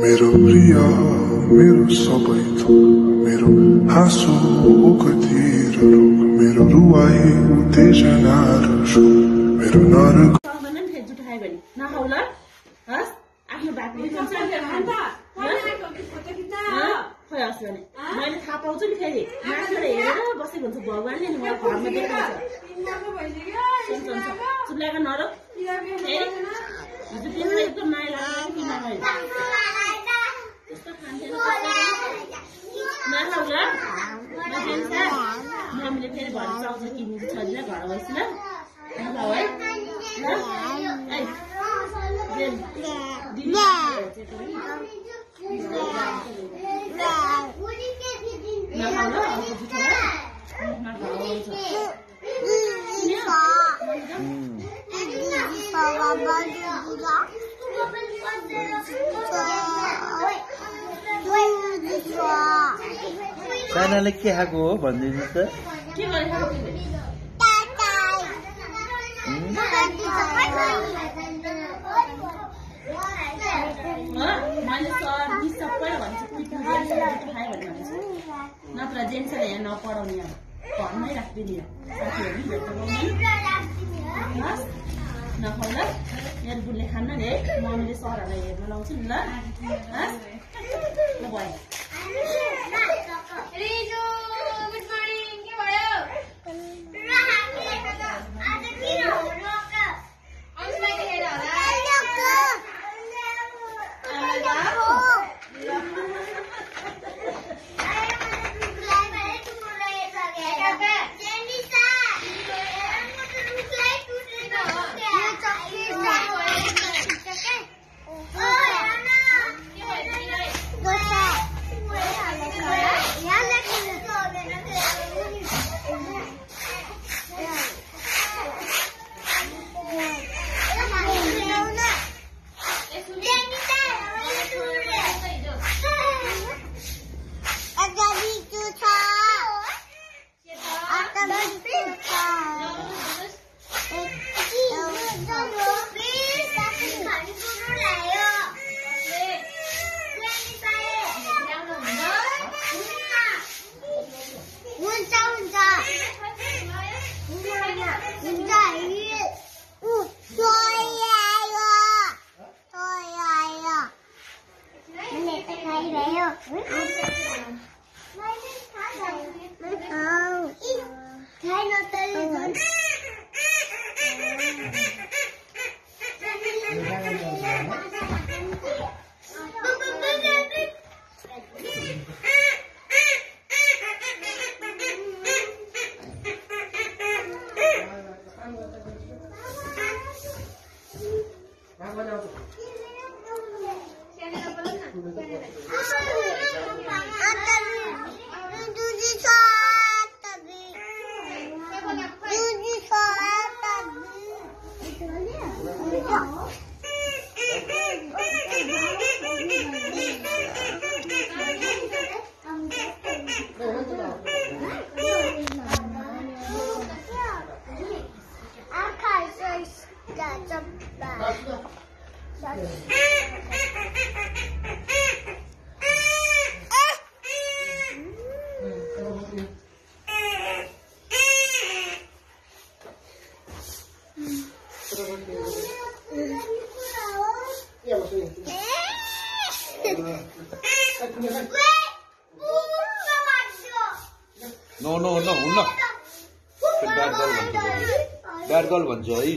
मेरो प्रिय मेरो सबै थोक मेरो हाँसो ओखतिर रोक मेरो रुवाई उत्तेजनाहरू शोक मेरो नरक। मैले थाहा पाउँछु नि फेरि माथिबाट हेरेर बसेको हुन्छ भगवान्ले नि मलाई घरमा देखाउँछ चुप्लाएर नरोक ए हिजो तिमीलाई एकदम माया लाग्छ कि नखायो त्यस्तो खान्थेन नखाउ ल नजान्छ मम्मीले फेरि भरे चाउँछ किन्नु छोरीलाई घर गएपछि ल नखाउ है ल ऐ, जेन, दिदी नखाउ ल सानाले के खाएको हो भनिदिनु त। के गरेको मैले सर मिस सबैलाई भन्छु पिट्नु जुठो खायो भने भन्छु नत्र जेन्ट्सलाई यहाँ नपढाउने अब घरमै राखिदिने साथीहरू भेट्नु पाउने हस् नखाउ ल मेरो बुढले खान्न नि है मम्मीले सरहरूलाई हेर्न लाउँछु नि ल हस् ल भयो हुन्छ हुन्छ हुन्छ ऊ सोयायो सोयायो मैले त Thank you.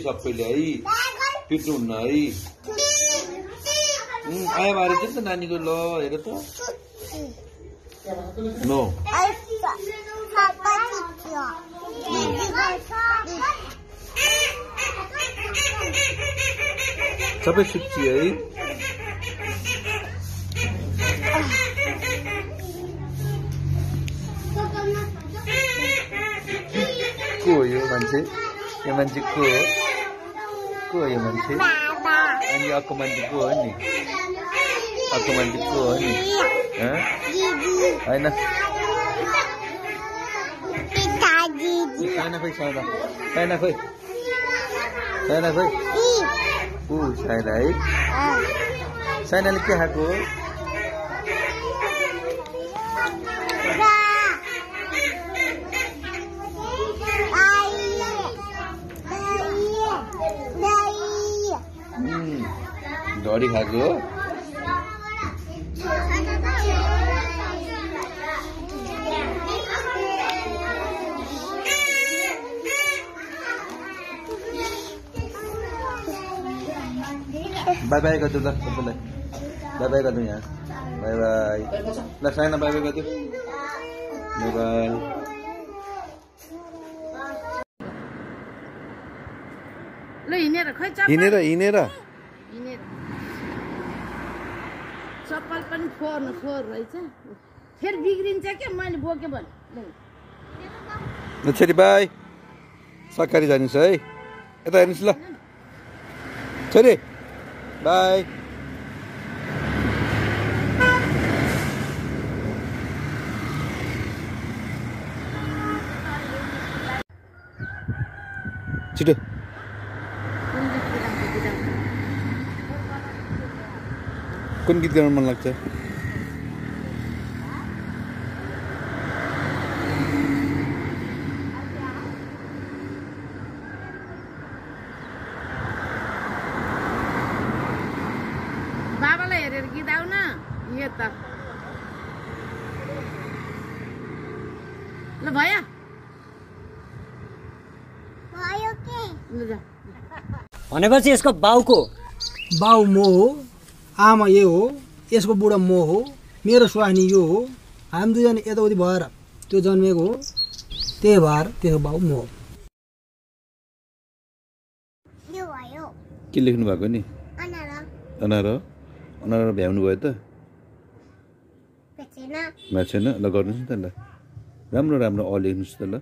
भन्छ है सबैले है पिट्नुहुन्न है उम्, आयो मारे चाहिँ त नानीको ल हेर त। नो। सबै सुत्ची है। को हो यो मान्छे? यो मान्छे को हो? को हो यो मान्छे अनि अर्को मान्छे को हो नि अर्को मान्छे को हो नि? होइन साइना खोइ साइना साइना खोइ साइना खोइ ऊ साइना है साइनाले के खाएको हो उम्, ढडी खाएको हो बाई बाई गरिदिउँ ल सबैलाई बाई बाई गरिदिउँ यहाँ बाई बाई ल साइना बाई बाई गरिदिउँ बाई बाई ल हिँडेर खै चप्पल हिँडेर हिँडेर हिँडेर चप्पल पनि फोहोर्नु फोहोर रहेछ। फेरि बिग्रिन्छ क्या मैले बोकेँ भने। छोरी बाई सरकारी जानुहोस् है। यता हेर्नुहोस् ल। छोरी बाई छिटो। कुन गीत गाउनु मन लाग्छ बाबालाई हेरेर गीत आउ न यो त ल भयो भनेपछि यसको बाउको बाउ म हो आमा यो हो यसको बुढा म हो मेरो स्वानी यो हो हामी दुईजना यताउति भएर त्यो जन्मेको हो त्यही भएर त्यसको बाउ म हो। के लेख्नु भएको नि? अनार। अनार भ्याउनु भयो त। छैन ल गर्नुहोस् न त ल। राम्रो राम्रो अ लेख्नुहोस् त ल।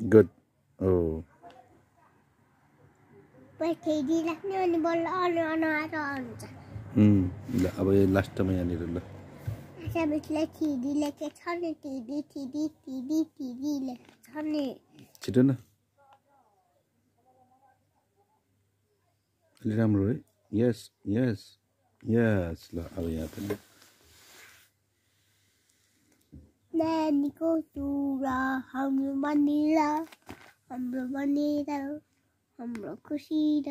गुड ओ राख्ने अनि बल्ल अनु अनुहार उम्, ल अब यो लास्टमा यहाँनिर ल। त्यसलाई थिदी लेखेको छ नि थिदी थिदी थिदी थिदी लेखेको छ नि छिटो न। अलि राम्रो है। यस यस यस। ल अब यहाँ त। नानीको चुरा हाम्रो बनिरा हाम्रो बनेर हाम्रो खुसी र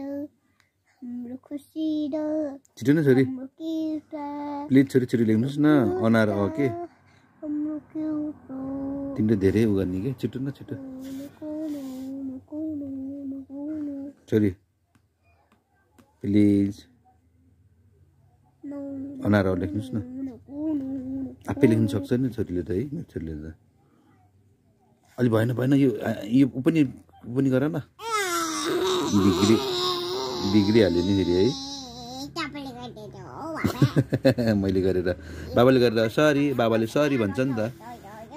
हाम्रो खुसी र छिटो न छोरी प्लिज छोरी छोरी लेख्नुहोस् न अनार अ के तिमीले धेरै उ गर्ने कि छिटो न छिटो छोरी प्लिज अनार लेख्नुहोस् न आफै लेख्नु सक्छ नि छोरीले त है छोरीले त अलि भएन भएन यो यो पनि ऊ पनि गर न। बिग्रि बिग्रिहाल्यो नि फेरि है। मैले गरेर बाबाले गरेर सरी बाबाले सरी भन्छ नि त।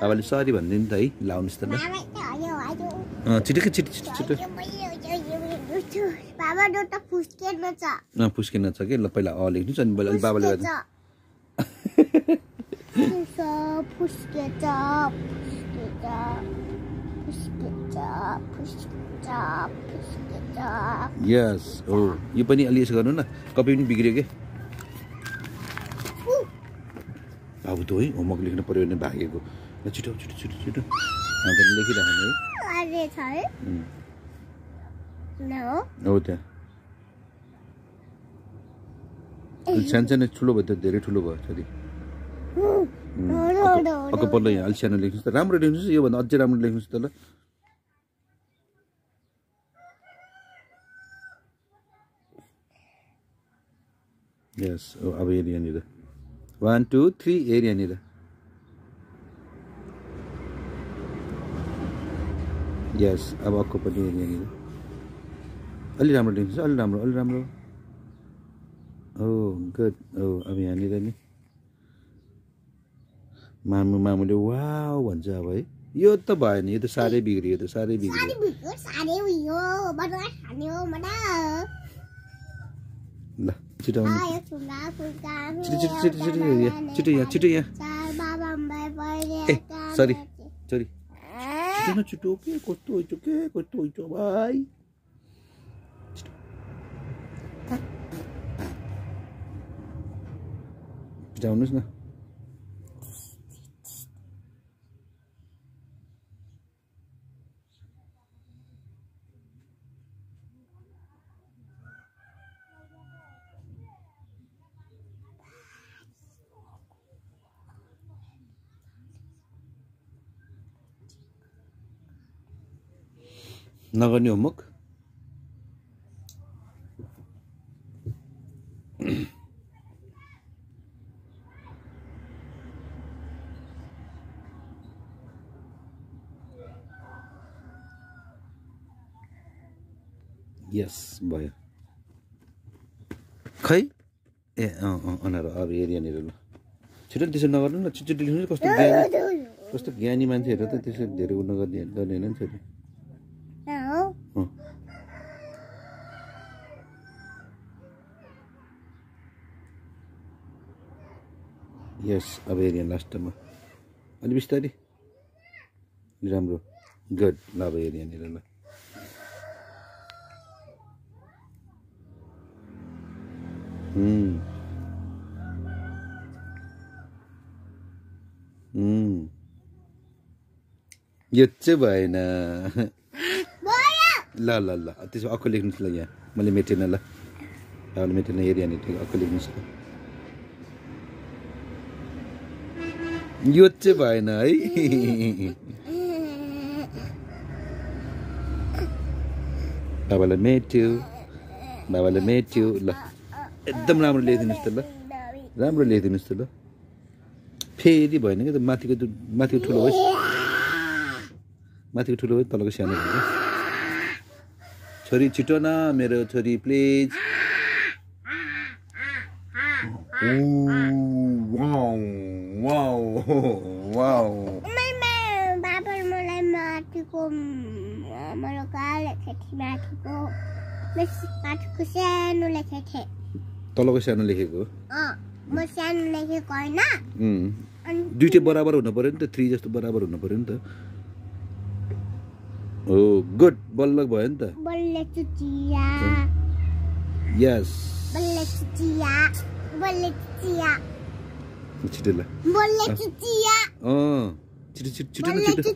बाबाले सरी भनिदियो नि त है। लाउनुहोस् त ल। छिटो छिटो छिटो। छिटो फुस्केन छ कि? ल पहिला अ लेख्नुहोस् अनि बल्ल- बाबाले गर्दा फुस्केछ यस हो यो पनि अलि यसो गर्नु न कपी पनि बिग्रियो कि बाबु त है होमवर्क लेख्नु पऱ्यो भने भागेको ल छिटो छिटो छिटो छिटो अँ, त लेखिराख्नु है है त्यहाँ सानो सानो ठुलो भयो त धेरै ठुलो भयो छोरी अर्को पल्लो यहाँ अलिक सानो लेख्नुहोस् त राम्रो लेख्नुहोस् योभन्दा अझै राम्रो लेख्नुहोस् त ल यस अब हेर यहाँनिर वान टू थ्री हेर यहाँनिर यस अब अर्को पनि हेर यहाँनिर अलि राम्रो लेख्नुहोस् अलि राम्रो अलि राम्रो ओ गुड ओ अब यहाँनिर नि मामु मामुले वाउ भन्छ अब है यो त भएन यो त साह्रै बिग्रियो यो त साह्रै बिग्रियो हो ल cerita mana? Cerita cerita cerita cerita ya, cerita ya, cerita ya. Eh, sorry, sorry. Cerita mana cerita apa? Kau tu itu ke? Kau tu itu bye. Cerita mana? नगर्ने होमवर्क यस भयो खै? ए अँ अँ अनार अब यहाँनिर ल छिटो त्यसो नगर्नु न छिटो लेख्नु कस्तो ज्ञानी कस्तो ज्ञानी मान्छेहरू त त्यसो धेरै उ नगर्ने गर्ने होइन नि छोरी No. अँ यस अब हेर यहाँ लास्टमा अलि बिस्तारै? राम्रो। गुड ल अब हेर यहाँनिर ल. यो चाहिँ भएन। ल ल ल। त्यसो अक्क लेख्नुहोस् ल यहाँ। मैले मेटेन ल। मेटेन हेरि यहाँनिर अक्क लेख्नुहोस् ल। यो चाहिँ भएन है। बाबालाई मेट्यो बाबालाई मेट्यो ल। एकदम राम्रो ल्याइदिनुहोस् त ल। राम्रो ल्याइदिनुहोस् त ल। फेरि भएन क्या त माथिको माथिको ठुलो होस् माथिको ठुलो होस् तलको सानो होस् छोरी छिटो न मेरो छोरी प्लिज। बाबा मलाई माथिको मेरो गाल लेखेको थिएँ माथिको बेसी माथिको सानो लेखेको थिएँ तलको सानो लेखेको म सानो लेखेको होइन उम्. अनि दुइटै बराबर हुनु पऱ्यो नि त थ्री जस्तो बराबर हुनु पऱ्यो नि त हो गुड बल्ल भयो नि त बल्ले चुचिया यस बल्ले चुचिया बल्ले चुचिया छिटो ल छिटो छिटो छिटो न छिटो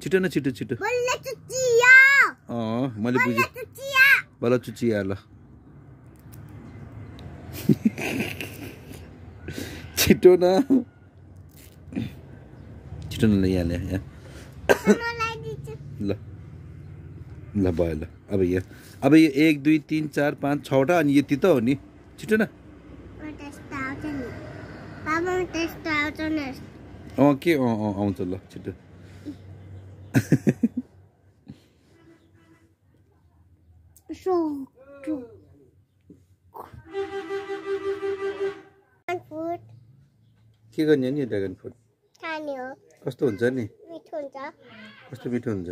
छिटो न छिटो छिटो अँ मैले बुझेँ बल्ल चुचिया ल छिटो न छिटो न ल यहाँ ल्या यहाँ ल ल भयो ल अब यहाँ अब यो एक दुई तिन चार पाँच छवटा अनि यति त हो नि छिटो न म त्यस्तो आउँछ नि बाबा म त्यस्तो आउँछ नि अँ के अँ अँ आउँछ ल छिटो के गर्ने नि ड्रागन फ्रुट कस्तो हुन्छ नि कस्तो मिठो हुन्छ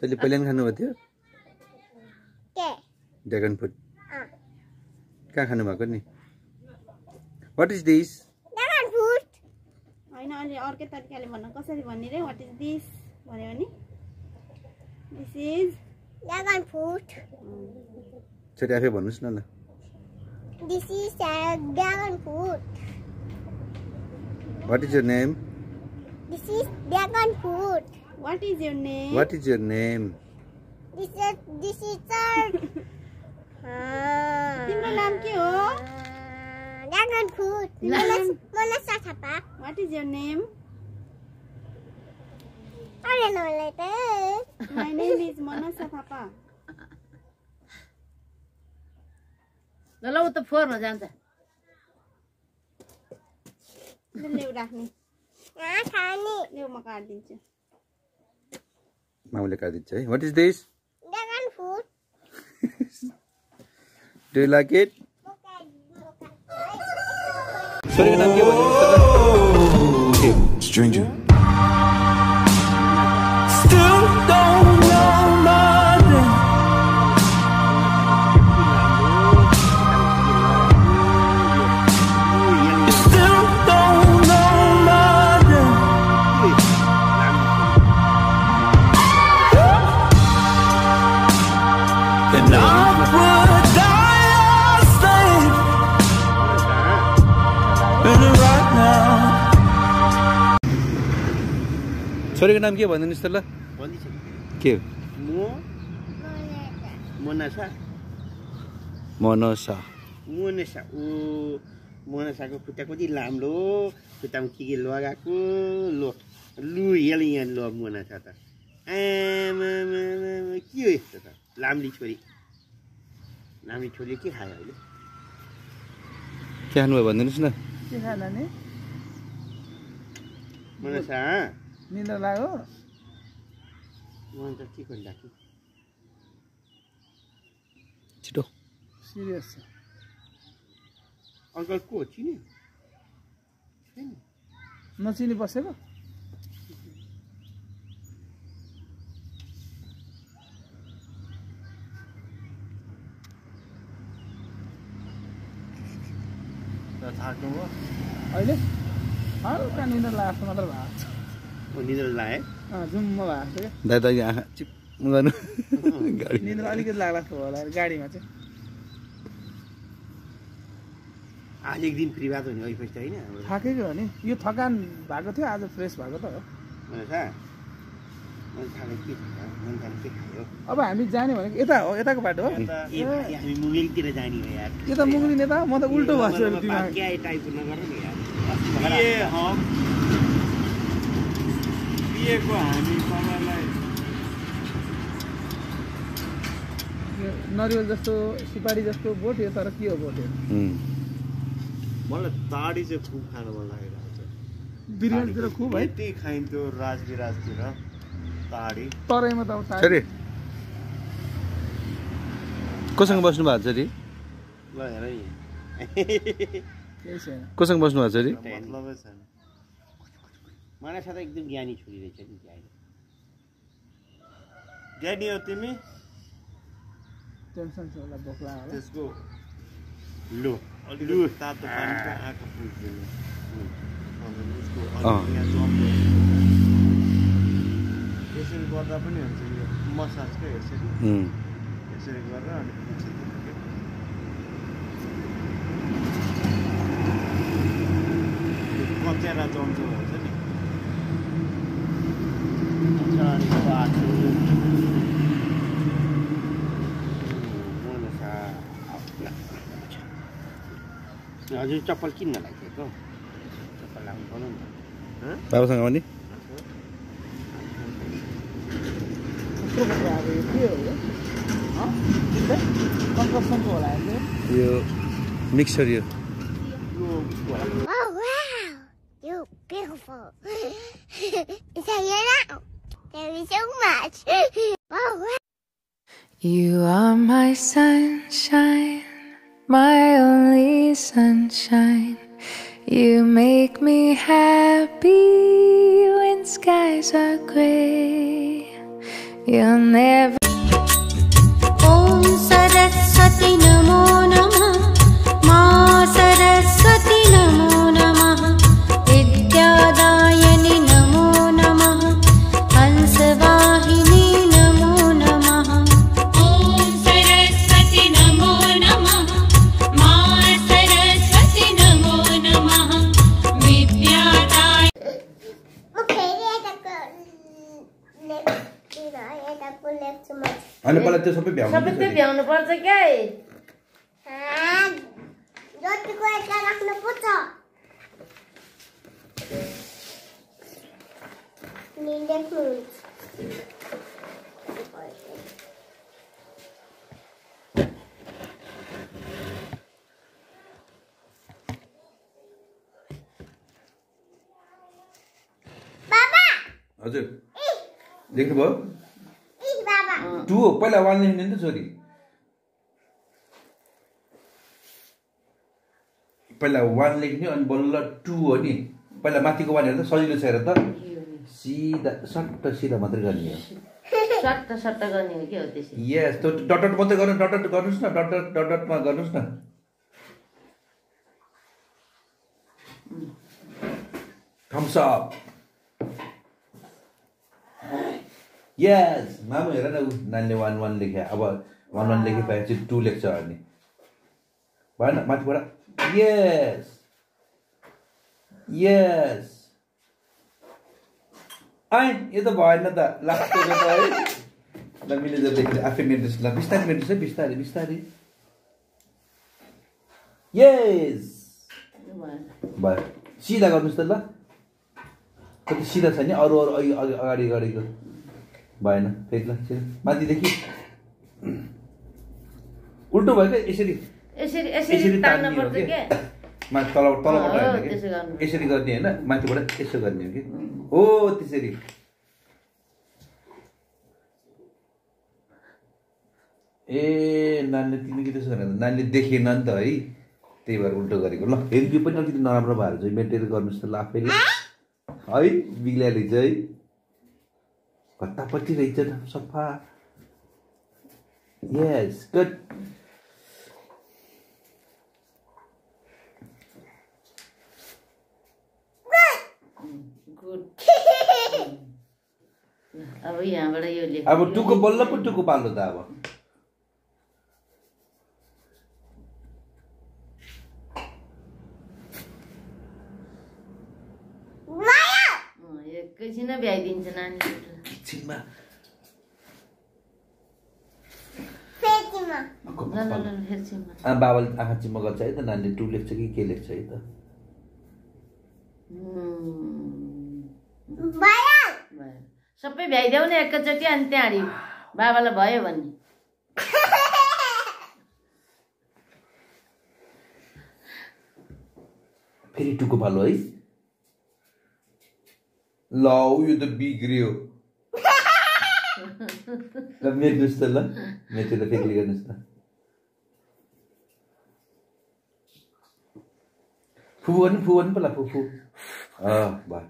तैँले पहिला पनि खानुभएको थियो ड्रागन फ्रुट कहाँ खानुभएको नि? वाट इज दिस होइन अनि अर्कै तरिकाले भन्नु कसरी भन्ने रे? वाट इज दिस भन्यो भने दिस इज ड्रागन फ्रुट छोरी आफै भन्नुहोस् न ल। This is dragon fruit what is your name this is dragon fruit what is your name what is your name this is this is तिम्रो नाम के हो ड्रागन फ्रुट मलाई Thapa what is your name अरे मलाई त my name is Mansa Thapa ल ऊ त फोहोरमा जान्छ लु, ल्याउ राख्ने खाने ल्याउ म काटिदिन्छु मामुले काटिदिन्छ है what is this dragon fruit do like it छोरीको नाम के भन्नु Stranger. छोरीको नाम के भनिदिनुहोस् त ल के मोनासा मनसा मोनासा ऊ मोनासाको खुट्टा कति लाम्रो खुट्टामा के के लगाएको लो लु हेल यहाँ ल मोनासा त आमामामा, के हो यस्तो त लाम्ली छोरी लाम्ली छोरीले के खायो अहिले के खानुभयो भनिदिनुहोस् न के खाना नि मोनासा निन्द्रा लाग्यो? छिटो। सिरियस छ। अङ्कल को हो? चिने छैन। नचिनी बसेको? थाक्नु भयो अहिले हल्का निन्द्रा लागेको मात्र भएको छ। निद्रा जुम्म भएको दाइ दाइ आँखा चिप गर्नु अलिकति लाग्ला होला गाडीमा चाहिँ आज एक दिन फ्री भएको त होइन थाकेको हो नि यो थकान भएको थियो आज फ्रेस भएको त हो अब हामी जाने भनेको यता हो यताको बाटो हो यता मुग्लिने म त उल्टो भएको ए हम तपाईँलाई यो नरिवल जस्तो सुपारी जस्तो बोट्यो तर के हो उम्. मलाई ताडी चाहिँ खुब खान मन लागिरहेको छ बिरयानीतिर खुब है यति खाइन्थ्यो राजविराजतिर ताडी तराईमा त अब कोसँग बस्नु भएको छ कोसँग बस्नु भएको छ मतलबै छैन मानसा त एकदम ज्ञानी छोरी रहेछ नि ज्ञानी ज्ञानी हो तिमी टेन्सन छ होला त्यसको लु अलिकति तातो पानीको आँखा उसको यहाँ यसरी गर्दा पनि हुन्छ यो मसाज क्या यसरी. यसरी गरेर अनि कचेरा जम्चो हुन्छ नि पछाडि बाटो मानसा हजुर चप्पल किन्न लागिसकेको चप्पल लाउनु पर्यो नि बाबासँग भने यो के हो यो हँ? बुझ्दै? कन्स्ट्रक्सनको होला यो चाहिँ। यो मिक्सर यो Oh, beautiful. Now? Thank you so much. Oh, wow. You are my sunshine, my only sunshine. You make me happy when skies are gray. You'll never. Om अनि पहिला त्यो सबै भ्याउनु सबै त्यो भ्याउनु पर्छ क्या है। जतिको यता राख्नु पर्छ। बाबा! हजुर। देख्नुभयो? टु हो पहिला वान लेख्ने नि त छोरी। पहिला वान लेख्ने अनि बल्ल टु हो नि। पहिला माथिको वान हेर्दा सजिलो छ हेर त। सिधा सट्ट सिधा मात्रै गर्ने हो। सट्ट सट्ट गर्ने हो क्या हो त्यसरी? यस त्यो डट डट मात्रै गर्नु डट डट गर्नुहोस् न डट डट डट डटमा गर्नुहोस् न। थम्स अप यस मामु हेर न ऊ नानीले वान वान लेखे अब वान वान लेखेपछि टू लेख्छ अनि भएन माथिबाट यस यस आए यो त भएन त लास्टको त है। ल म्यानेजर देखेर आफै मेन्टेन्स ल बिस्तारै मेन्टेन्स है बिस्तारै बिस्तारै। यस भयो सिधा गर्नुहोस् त ल। कति सिधा छ नि अरू अरू अघि अगाडि अगाडिको भएन। फेरि ल माथिदेखि उल्टो भयो क्या यसरी। यसरी तान्न पर्छ के? माथि तल तलबाट होइन कि। यसरी गर्ने होइन? माथिबाट यसो गर्ने हो कि? हो त्यसरी। ए नानीले तिमी कि त्यसो गरेर नानीले देखेन नि त है। त्यही भएर उल्टो गरेको। ल फेरि यो पनि अलिकति नराम्रो भएर चाहिँ मेन्टेन गर्नुहोस् त ल आफैले। है बिग्ल्या रहेछ है घट्टापट्टि रहेछ न सफा यस गुड अब यहाँबाट यो लेख अब टुको बल्ल पो टुको पालो त अब एकैछिन भ्याइदिन्छ नानी एकछिनमा फेरिमा ल ल ल फेरि आ, बाबाले आँखा चिम्म गर्छ है त नानीले टु लेख्छ कि के लेख्छ है त सबै भ्याइदेऊ न एकैचोटि अनि त्यहाँदेखि बाबालाई भयो भने फेरि टुको पालो है ल यो त बिग्रियो ल मेट्नुहोस् त ल मेटेर फेरि गर्नुहोस् त फु गर्नु फु गर्नु पो ल फु फु भयो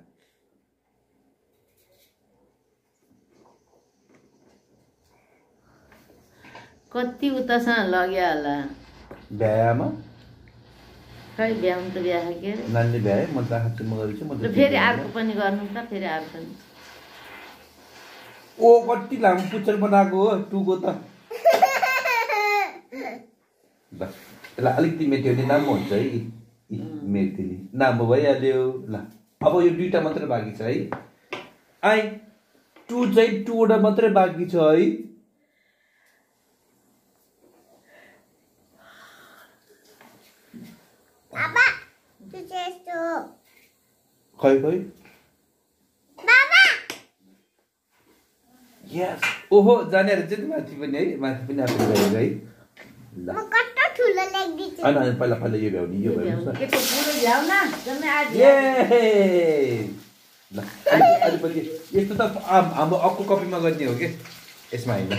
कति उतासँग लग्यो होला भ्याएमा खै भ्याउनु त भ्याए के नानीले भ्याए म त छु म ल त फेरि अर्को पनि गर्नु त फेरि अर्को ओ कति लामो पुच्छर बनाएको हो टुको त। ल यसलाई अलिकति मेट्यो भने राम्रो हुन्छ है यी- यी मेट्यो नि राम्रो भइहाल्यो। ल अब यो दुइटा मात्रै बाँकी छ है। आइ टु चाहिँ टुवटा मात्रै बाँकी छ है। खै खै बाबा यस ओहो जानेर चाहिँ नि माथि पनि है माथि पनि आफू गएको है। ल। होइन होइन, पहिला पहिला यो भ्याउने यो भ्याउनुहोस् न के त पुरो भ्याउ न जम्मै आज ये ल अलि- अलिपछि यस्तो त हाम्रो अर्को कपीमा गर्ने हो कि? यसमा होइन।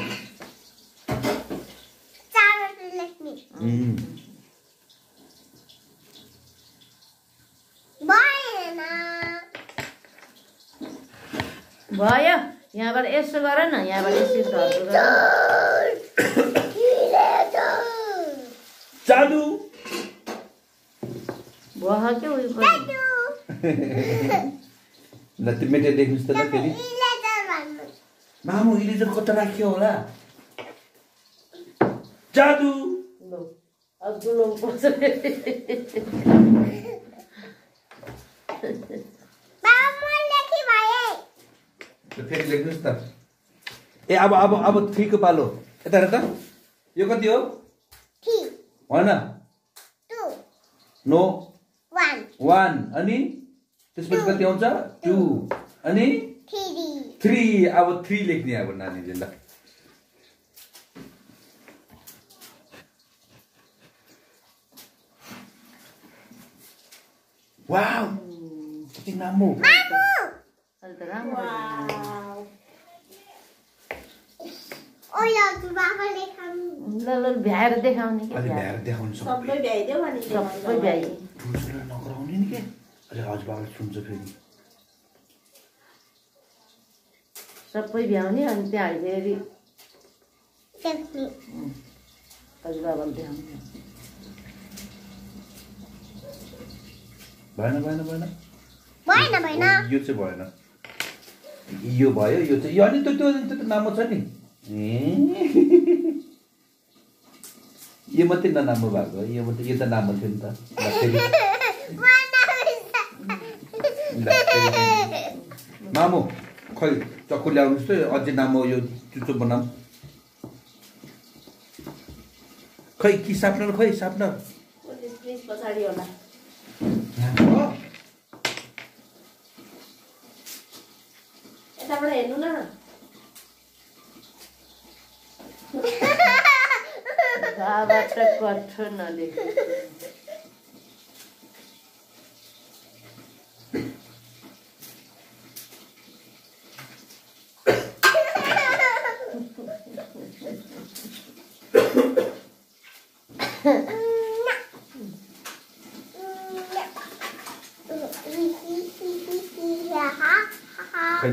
भयो। यहाँबाट यसो गर न यहाँबाट जादु। भयो के उयो पनि ल त्यो मेटेर देख्नुहोस् त ल फेरि। इलेजर भन्नु मामु इलेजर कता राख्यो होला? जादु। लौ, अब दुलो पर्छ बाबा म लेखी भए ल फेरि लेख्नुहोस् त। ए अब अब अब थ्रीको पालो यता हेर त। यो कति हो? थ्री होइन टू नो। वान वान अनि त्यसपछि कति आउँछ? टू अनि थ्री थ्री अब थ्री लेख्ने अब नानीले ल। वाउ कति राम्रो अहिले त राम्रो ओ यो बाबाले खानु ल ल भ्याएर देखाउने के अलि भ्याएर भ्याएर देखाउनु सबै सबै भ्याइदेऊ अनि सबै भ्याइ ठुल्ठुलो नगराउने नि के अलि हजुरबाबाले सुन्छ फेरि सबै भ्याउने अनि त्यहाँ फेरि लेख्ने हजुरबाबाले देखाउने भएन भएन भएन भएन भएन यो चाहिँ भएन यो भयो यो चाहिँ यो अनि त्यो त्यो त्यो त नामो छ नि ए। यो मात्रै ननाम्रो भएको हो, यो मात्रै यो त नामो थियो नि त। मामु खै चक्कु ल्याउनुहोस् त अझै लामो यो चुचो बनाऊँ खै कि साप्नर खै साप्नर प्लिज पछाडि होला यताबाट हेर्नु न बाबाट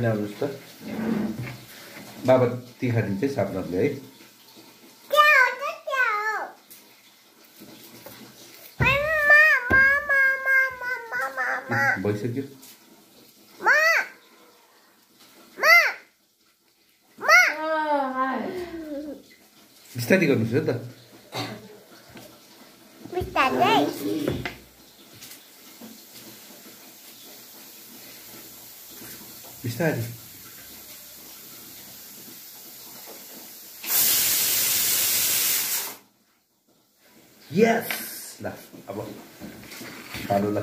ल्याउनुहोस् त बाबा तिखा दिन्छ है साप्नरले है। भइसक्यो। बिस्तारै गर्नुहोस् है त। बिस्तारै यस ल अब पालो ल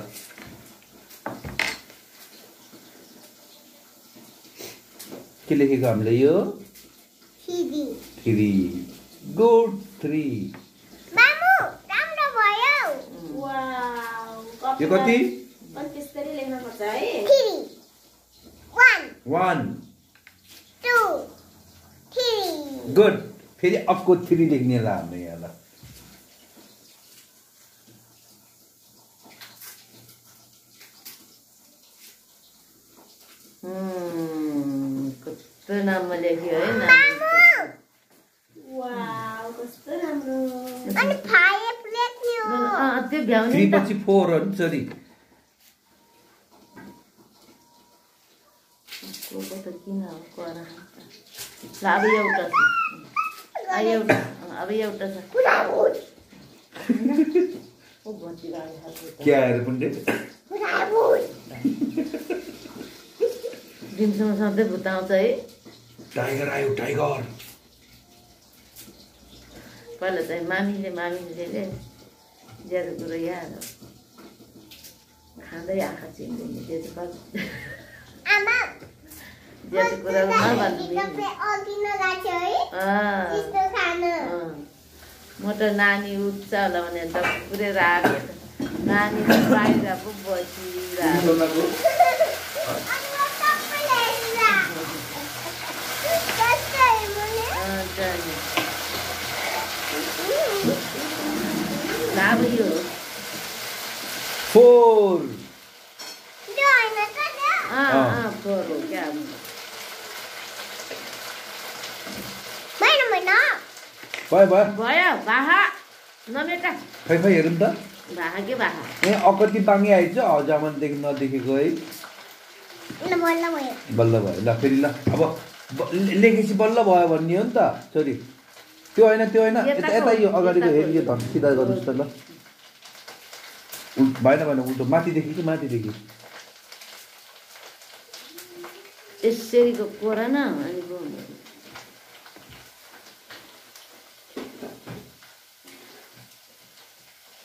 के लेखेको हामीले यो थ्री गुड थ्री यो कति त्यसरी लेख्नुपर्छ है वान गुड फेरि अर्को थ्री लेख्ने ल हाम्रो यहाँ ल कस्तो नाममा लेख्यो है नाम कस्तो राम्रो। अनि फाइभ लेख्ने हो। अँ, त्यो भ्याउने फोर हुन्छ नि को त किन हो करा ल अब एउटा छ। अब एउटा अब एउटा छ। दिनसम्म सधैँ भुत आउँछ है। टाइगर आयो टाइगर। पहिला चाहिँ मामीले मामीले ज्यादा कुरो याद खाँदै आँखा चिन्दैन त्यो चाहिँ कति आमा ज्यादा कुरा नभन्नु तपाईँ अघि नगएको थियो है अँ, त्यस्तो म त नानी उठ्छ होला भने त पुरै राखेको नानी त बाहिर पो बसिरहेको फोर हो क्या अब होइन भयो भयो भयो बाहा नमेटा खै खै हेरौँ त बाहा के बाहा ए अकति पाङ्गे आइज हजामनदेखि नदेखेको है बल्ल भयो बल्ल भयो ल फेरि ल अब लेखेपछि बल्ल भयो भन्ने हो नि त छोरी त्यो होइन त्यो होइन यता यता यो अगाडिको हेरि यो धन सिधा गर्नुहोस् त ल भएन भएन उल्टो माथिदेखि कि माथिदेखि यसरीको कोरा न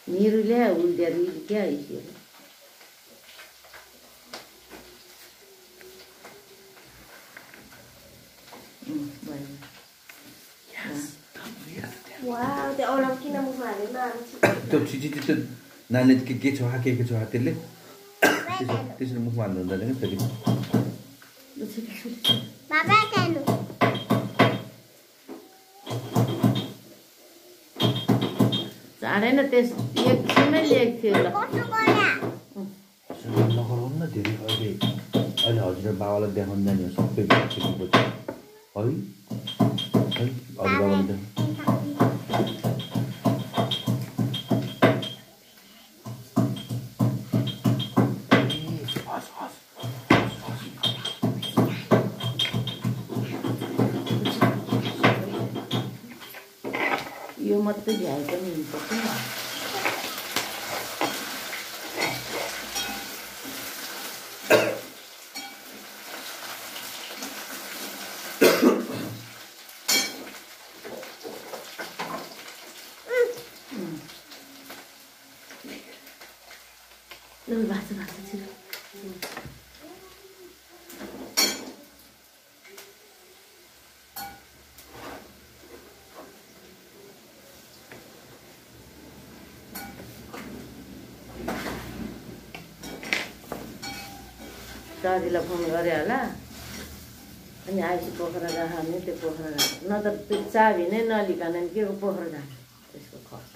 अनि बोल्नु। मेरो ल्या उल्ट्या रुई क्या यसरी उम्, भयो। वा त्यो औँला किन मुखमा हालेर नहाल्नु त्यो छिची त्यो नानीले के के छ के के छ त्यसले त्यसो त्यसरी मुखमा हाल्नु हुँदैन क्या फेरि चाँडेन त्यस एकछिनमै लेख्थ्यो ल कस्तो गरा नगराउनु न धेरै अहिले अहिले हजुर बाबालाई देखाउनु जाने हो सबै है हजुर बाबालाई देखाउनु यो मात्रै भ्याए पनि हुन्छ कि ल भाँच्छ भाँच्छ छिटो दाजुलाई फोन गरेँ होला। अनि आइसी पोखरा गएको भने त्यो पोखरा गएको नत्र त्यो चाबी नै नलिकन नि के को पोखरा जाने त्यसको खर्च।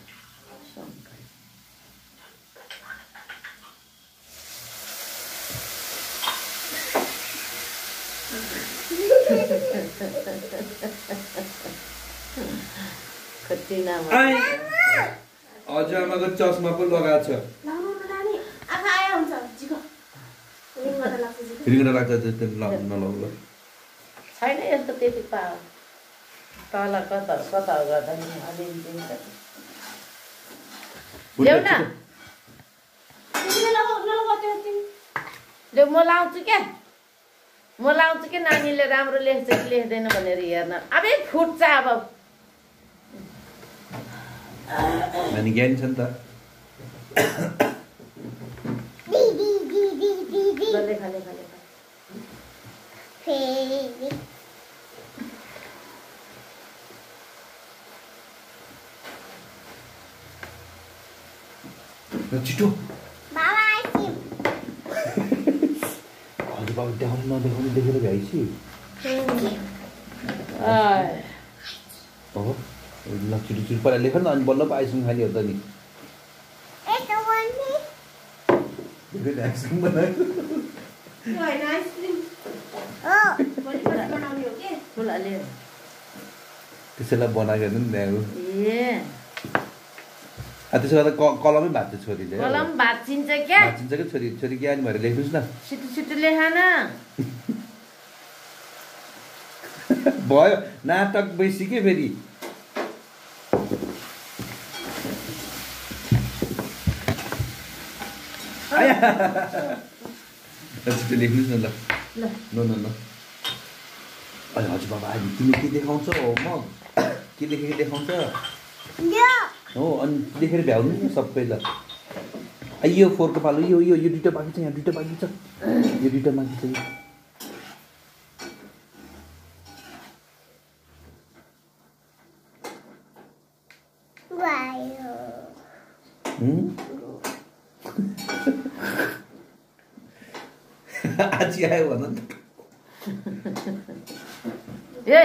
कति नाम हजुरआमाको चस्मा पो लगाएको छ आँखा आयो हुन्छ झिको रिङ झिको रिङ्गन लाग्छ त्यो ल- नलाउ ल छैन यस्तो त्यति पाओ तल कता कता गर्दा नि अलिअलि ल्याउ न म लाउँछु क्या म लाउँछु कि नानीले राम्रो लेख्छ कि लेख्दैन भनेर हेर्न अबे फुट्छ अब नानी ज्ञानी छ नि त Didi, didi, ल छिटो. हजुर बाबु देखाउनु नदेखाउनु देखेर आय, हो ल छिटो छिटो पहिला लेख न अनि बल्ल पो आइसक्रिम खाने हो त नि आइसक्रिम बनाएको त्यसैलाई बनाएको हेर्नु नि त्यहाँ ए। त्यसो गर्दा कलमै भाँच्छ छोरीले। कलम भाँचिन्छ क्या? भाँचिन्छ कि छोरी छोरी ज्ञानी भएर लेख्नुहोस् न। छिटो छिटो लेखा न भयो नाटक बेसी के फेरि छिटो लेख्नुहोस् न ल। ल। ल ल अहिले हजुर बाबा अहिले तिमी के देखाउँछौ म के लेखेको देखाउँछ. हो अनि लेखेर भ्याउनु नि सबै ल। यो फोरको पालो यो यो यो दुइटा बाँकी छ यहाँ दुइटा बाँकी छ। यो दुइटा बाँकी छ यो। आयो भन त ए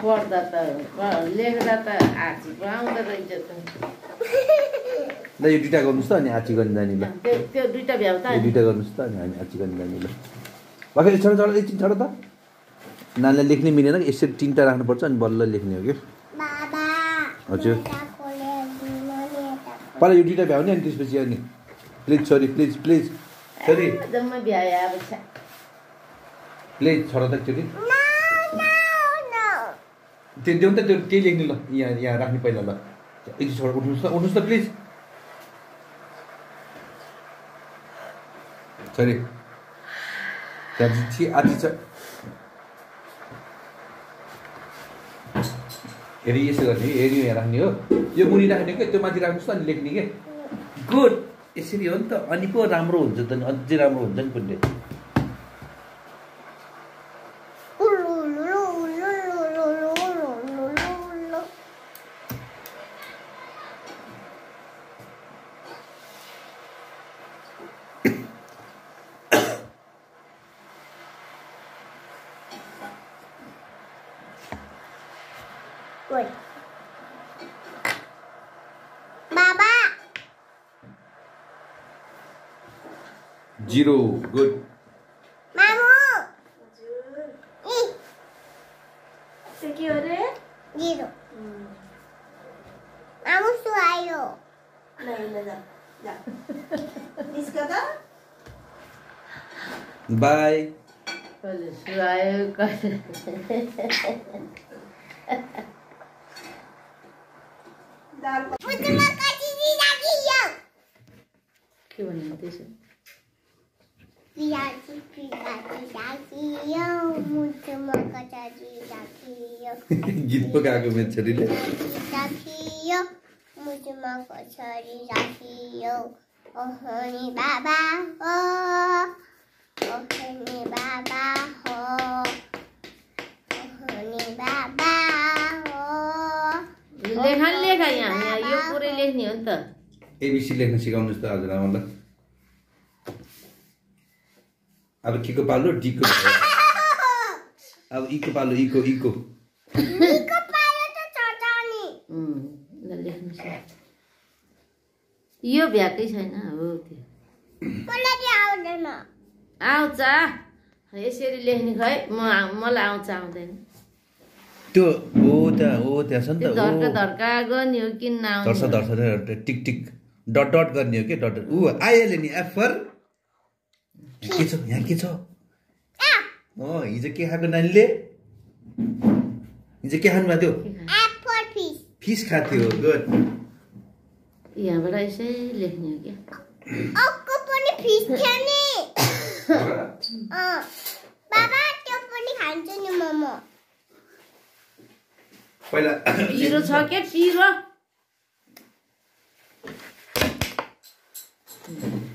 पढ्दा त प- लेख्दा त आँचीको आउँदो रहेछ त ल यो दुइटा गर्नुहोस् त अनि आची गर्ने जाने ल त्यो दुइटा भ्याउ त दुइटा गर्नुहोस् त अनि हामी आची गर्ने जाने ल भर्खर छोड छोड एकछिन छोड त नानीलाई लेख्नै मिलेन कि यसरी तिनवटा राख्नुपर्छ अनि बल्ल लेख्ने हो कि Baba. हजुर. पहिला यो दुइटा भ्याउने अनि त्यसपछि अनि। प्लिज छोरी प्लिज प्लिज छोरी छ्या। प्लिज छोड त एकचोटि. त्यो देऊ त त्यो त्यही लेख्ने ल। यहाँ यहाँ राख्ने पहिला ल। एकछिन छोड उठ्नुहोस् त उठ्नुहोस् त प्लिज छोरी त्यहाँ छि आधी छ। हेरि यसो गर्ने हेरि यहाँ राख्ने हो यो मुनि राख्ने क्या त्यो माथि राख्नुहोस् अनि लेख्ने के गुड यसरी हो नि त अनि पो राम्रो हुन्छ त अझै राम्रो हुन्छ नि पुण्य Zero. Good. Mamu. Zero. Mamu suayo. No, no, no. No. This kada? Bye. Suayo kada. ओहनी बाबा हो। लेखा लेखा यहाँ। यहाँ यो पुरै लेख्ने हो नि त। एबिसी लेख्न सिकाउनुहोस् त हजुरआमालाई अब केको पालो? डीको। अब इको पालो। इको इको निको पालो त चटानी उम्, ल लेख्नुहोस् न यो भ्याएकै छैन हो त्यो। आउँछ। यसरी लेख्ने खै म मलाई आउँछ आउँदैन। त्यो हो त्यहाँ हो त्यहाँ छ नि त धर्का धर्का गर्ने हो कि हो? धर्छ टिक टिक डट डट गर्ने हो कि डट डट। ऊ आइहाल्यो नि एफ फर के छ? यहाँ के छ? हिजो के खाएको नानीले? हिजो के खानु भएको थियो फिस खाएको थियो गुड यहाँबाट यसै लेख्ने हो क्या। अर्को पनि फिस थियो नि। अँ बाबा त्यो पनि खान्छु नि मोमो। पहिला पिरो छ क्या पिरो?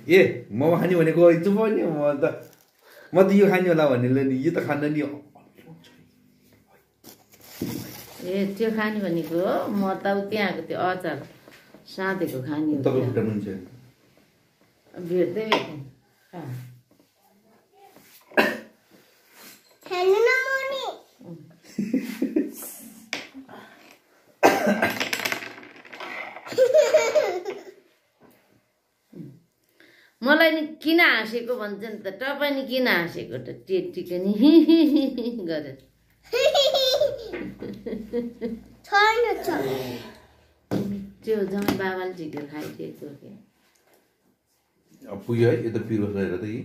ए मोमो खाने भनेको हिजो पनि म त म त यो खाने होला भनेर नि यो त खान नि ए त्यो खाने भनेको हो? म त त्यहाँको त्यो अचार? साँधेको खाने भेट्दै मलाई नि किन हाँसेको भन्छ नि त? तपाईँ नि किन हाँसेको त? टेटीको नि। गरेर त्यो जम्मै बाबाले झिकेर खाइदिएको के? अब पुग्यो है यो त पिरो छ हेर त यी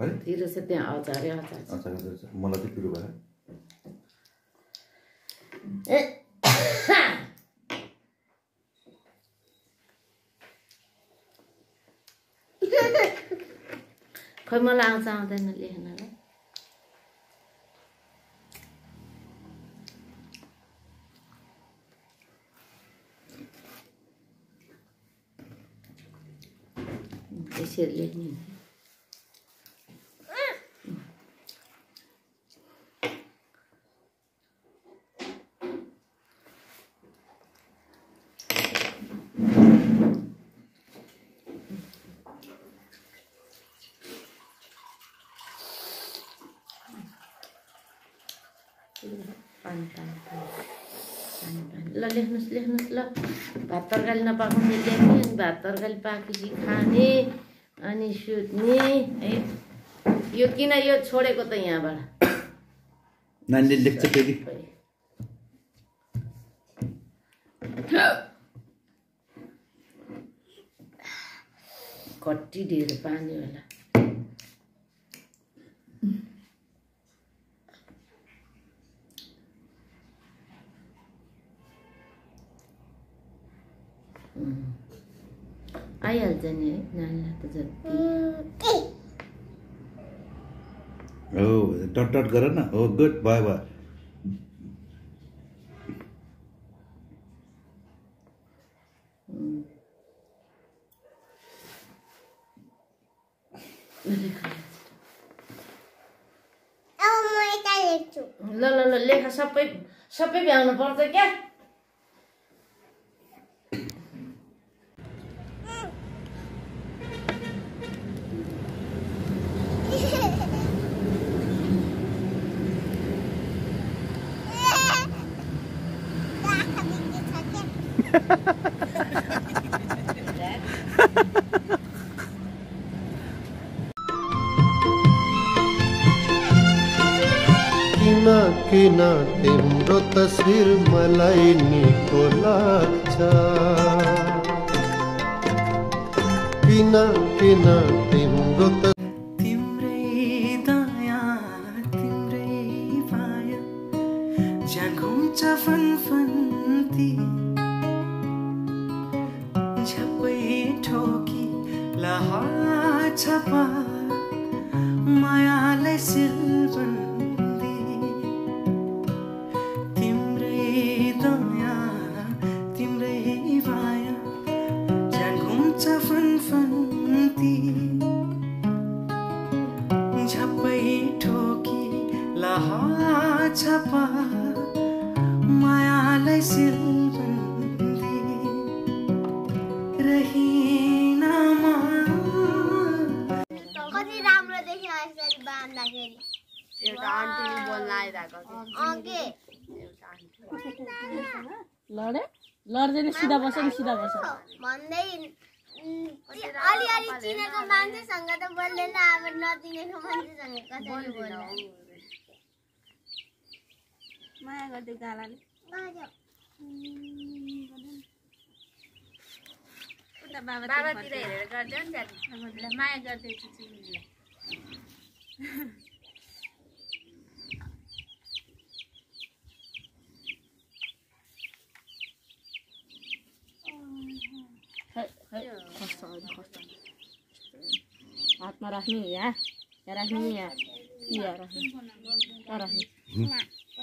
है? पिरो छ त्यहाँ अचारै अचार अच्छा। मलाई चाहिँ पिरो भयो ए, खै मलाई आउँछ आउँदैन लेख्नलाई पानी ल लेख्नुहोस् लेख्नुहोस् ल भात तरकारी नपाकाउने लेख्ने भात तरकारी पाकेपछि खाने। अनि सुत्ने। है यो किन यो छोडेको त यहाँबाट? नानीले लेख्छ फेरि। कति ढेर पानी होला। उम्. आइहाल्छ नि है नानीलाई त जति हो डट डट गर न हो गुड भयो भयो ल ल ल लेखा सबै सबै भ्याउनु पर्छ क्या तिम्रो तस्विर मलाई निको लाग्छ। किन किन माया गरिदियो गालाले उता बाबातिर हेरेर गरिदियो नि त्यहाँ माया गरिदियो चिचिनीलाई खै खै खस्छ अहिले खस्छ हातमा राख्ने यहाँ यहाँ राख्ने यहाँ कि यहाँ राख्ने कहाँ राख्ने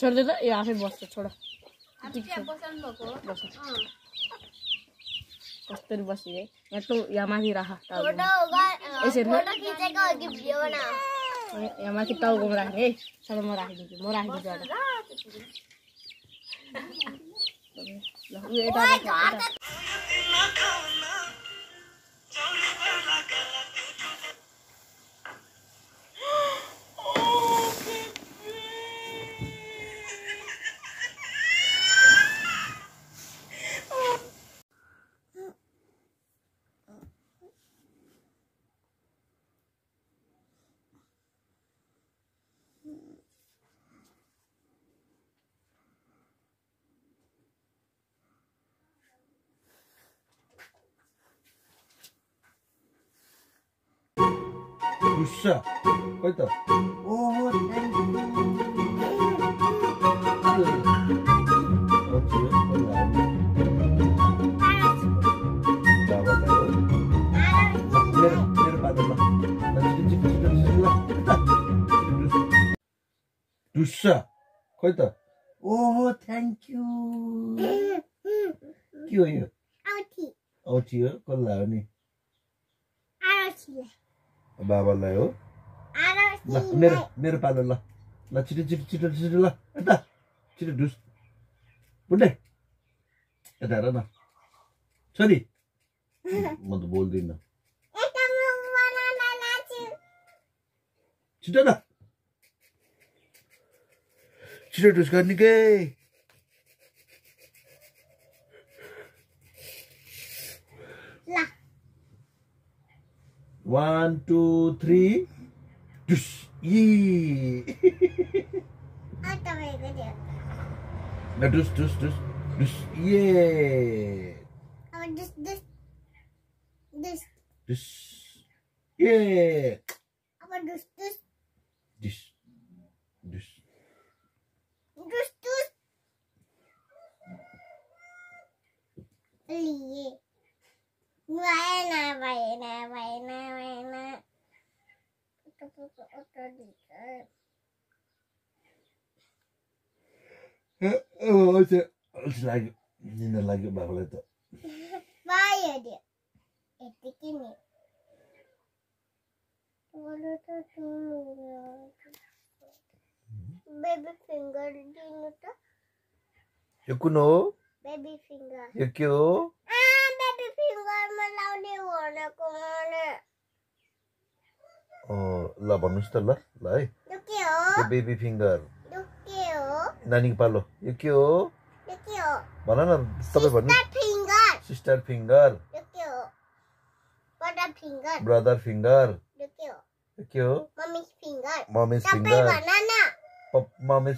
छोड़। दे यहाँ पे बस छोड कस्तरी बस ये तो यहाँ माथि राख फोटो खिचेको हो कि भिडियो बनाऊ यहाँ माथि टाउकोमा राख्ने है सबै म राखिदिन्छु म खोइ त ओहो डुस्सा खोइ त ओहो थ्याङ्क यू के हो यो औठी हो कसलाई हो नि बाबालाई हो। ल मेरो मेरो पालो ल। ल छिटो छिटो छिटो छिटो ल। यता छिटो ढुस। बुढे यता हेर न। छोरी। म त बोल्दिनँ। छिटो न। छिटो ढुस गर्ने के ल वान टू थ्री ढुस यी तपाईँको थियो ल ढुस ढुस ढुस ढुस ये अब दुस दुस दुस ढुस ये अब दुस दुस ढुस ढुस दुस दुस लिए भएन भएन भएन भएन उत्तर दिन्छ अल्छी अल्छी लाग्यो निन्द्रा लाग्यो बाबालाई त भयो त्यो यतिकै नि अरू त ठुलो बेबी फिङ्गर दिनु त यो कुन हो बेबी फिङ्गर यो के हो बेबी ल भन्नुहोस् त ल ल है बेबी फिङ्गर नानीको पालो यो के न भन्नु सिस्टर ब्रदर फिङ्गर के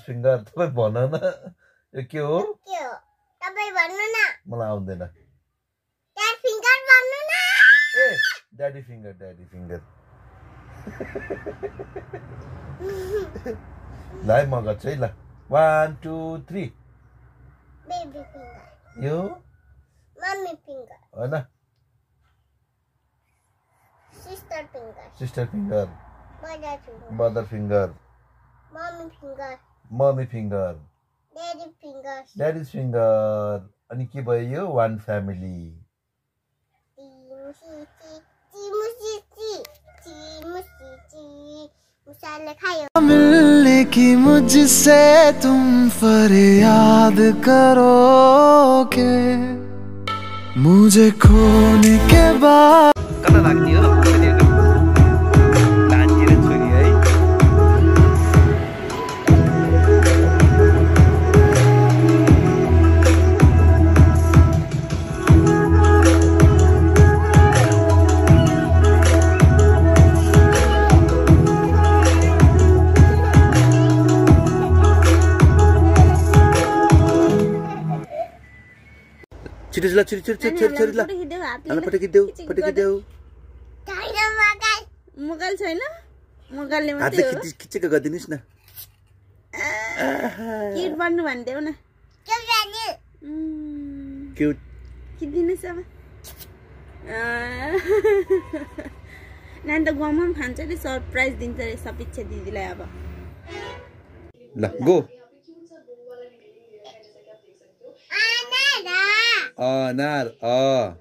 फिङ्गर तपाईँ भन न यो के हो मलाई आउँदैन फिङ्गर भन्नु न ए ड्याडी फिङ्गर ड्याडी फिङ्गर ल है म गर्छु है ल one two three baby finger यो मम्मी फिङ्गर होइन sister finger sister finger mother finger mummy finger mummy finger daddy finger daddy's finger अनि के भयो यो वान फ्यामिली मिलने की मुझसे तुम फरियाद करोगे। मुझे खोने के बाद छिटो ल छिटो छिटो छिटो छोरी ल ल पठाइदेऊ पठाइदेऊ मोबाइल छैन मोबाइलले हातले मात्रै हो खिच खिचेको गरिदिनुहोस् न किट बन्नु भनिदेऊ न क्युट खिचिदिनुहोस् अब नानी त गाउँमा पनि खान्छ अरे सरप्राइज दिन्छ अरे सपिक्षा दिदीलाई अब ल go Oh, a. Anar, oh.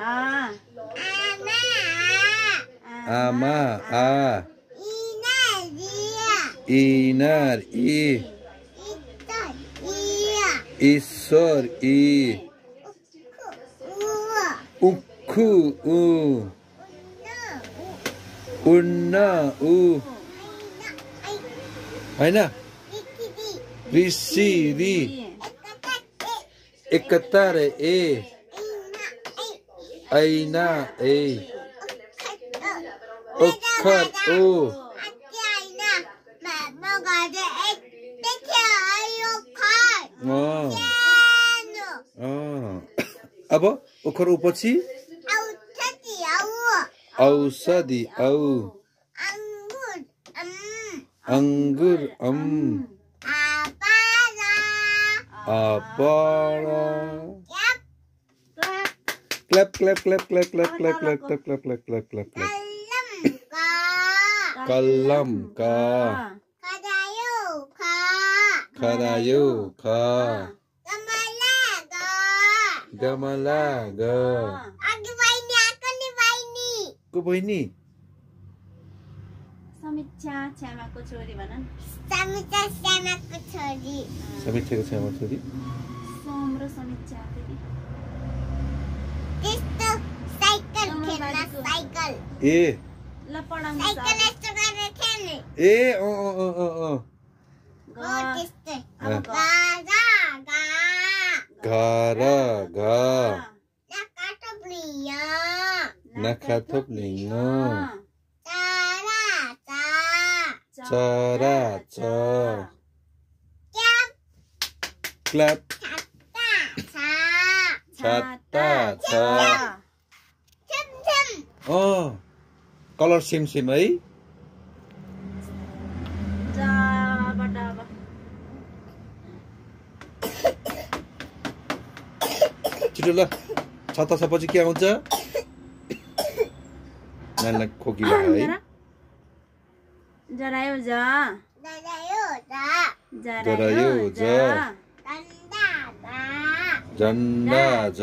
a. Ama, a. Inar, i. Isor, i. Uku, u. Unna, u. Ayna. Ayna. ऋषि रि एकतार ए ऐना ए अक्षर ओ। अब ओखर पछि औषधि औ अङ्गुर अम अपरा clap clap clap clap clap clap clap clap clap clap clap clap clap कलम का समिता सहमत पछोड़ी समिता को सहमत पछोड़ी सोमर समिता देवी दिस तो साइकिल खेलना साइकिल ए लपड़ा साइकिल ऐसे कर खेलने ए ओ ओ ओ ओ ओ। गो. दिस तो गारा गारा गा नकातोपलिया नकातोपलिया चरा च क्ल्याप छत्ता छ कलर सेम सेम है छिटो ल छत्ता छपछि के आउँछ नानीलाई खोकी भयो है जरायो ज जरायो ज झन्डा ज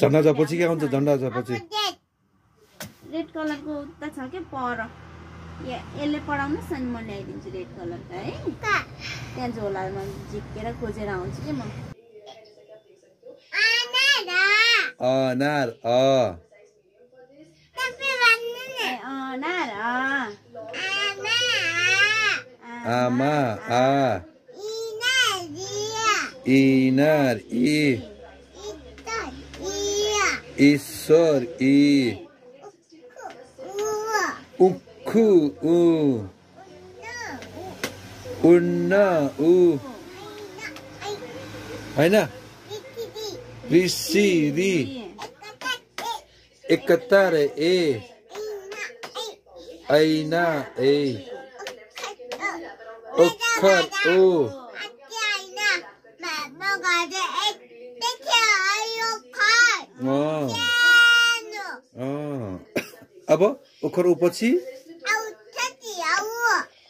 झन्डा जपछि के आउँछ झन्डा जपछि रेड कलरको उता छ क्या पर। या- यसले पढाउनुहोस् अनि म ल्याइदिन्छु रेड कलरको है? त्यहाँ झोलामा झिकेर खोजेर आउँछु कि म। अनार अ। Ama, a. Inar, i. Isor, i. Uku, u. Unna, u. Aina. Visiri. Ekatare, e. Ekatare, e. 아이나 에이 오컷 오 어. 어. 아버? 어, 오컬 오빠치? 아우, 차디, 아우.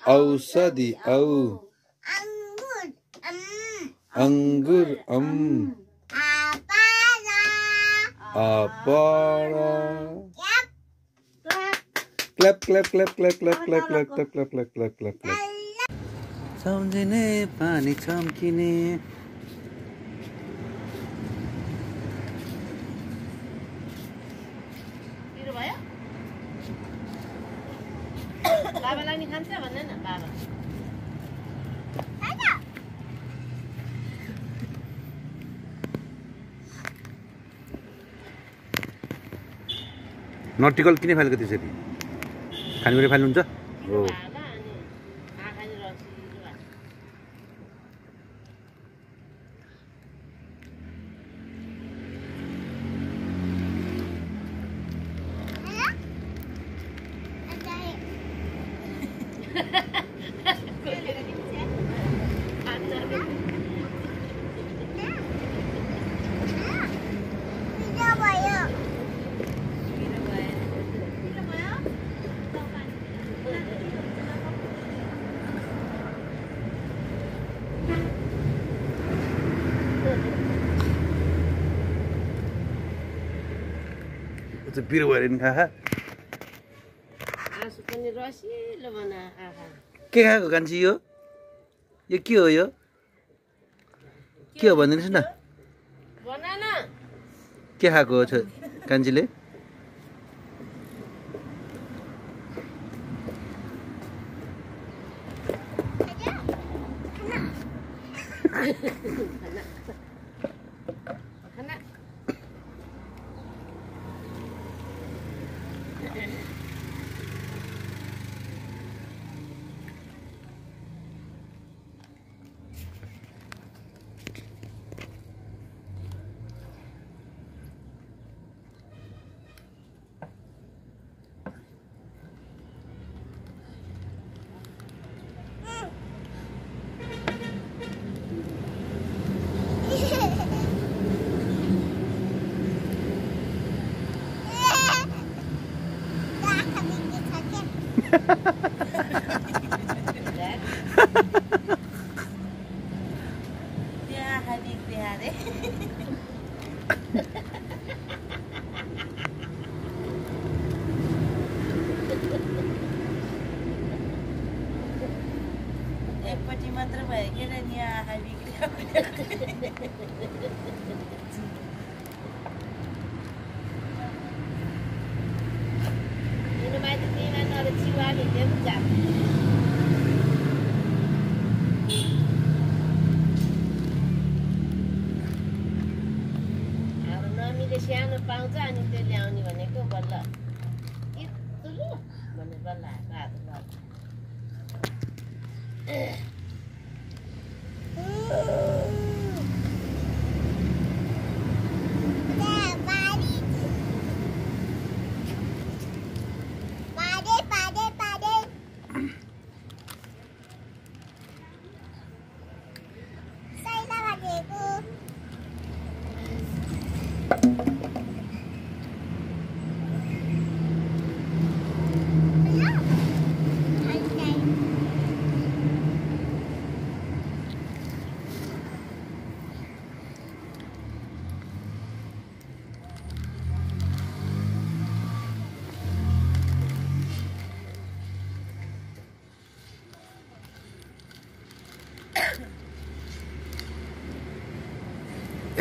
아우, 사디, 아우. 앙글, 음. 앙글, 음. 아빠라. 아빠라. Clap clap clap clap clap clap clap clap clap clap clap clap clap सम्झिने पानी चम्किने। बाबालाई नि खान्छ भन्दैन बाबा नटिकल किन फालेको त्यसरी खानेकुरा फाल्नुहुन्छ हो बिरुवाहरू खा के खाएको कान्छी यो? यो के हो यो? के हो भनिदिनुहोस् न। के खाएको हो कान्छीले?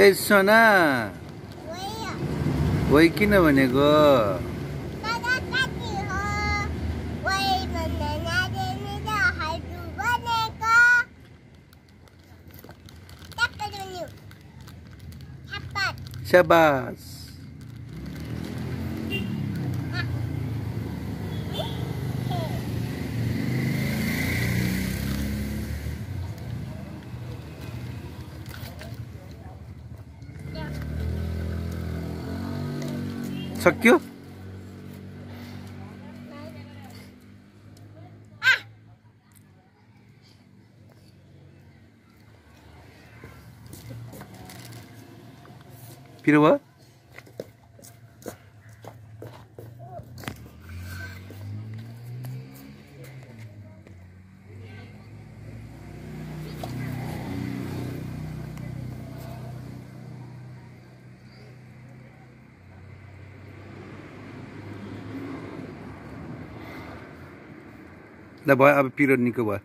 ए सोना वही किन भनेको? दादा कति हो वही भन्न नदिने ल भयो अब पिरो निको भयो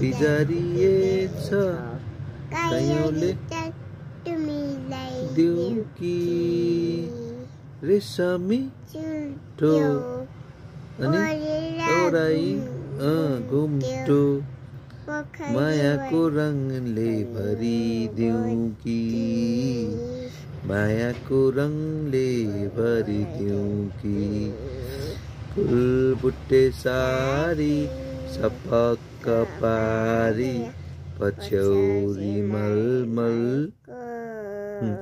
फिजारिएछ कैयौँले देऊ कि रेशमी टो अनि ओराई घुम्टो मायाको रङले भरिदिउँ कि मायाको रङले भरिदिउँ कि फुल बुट्टे सारी सपक्क पारी पछ्यौरी मलमल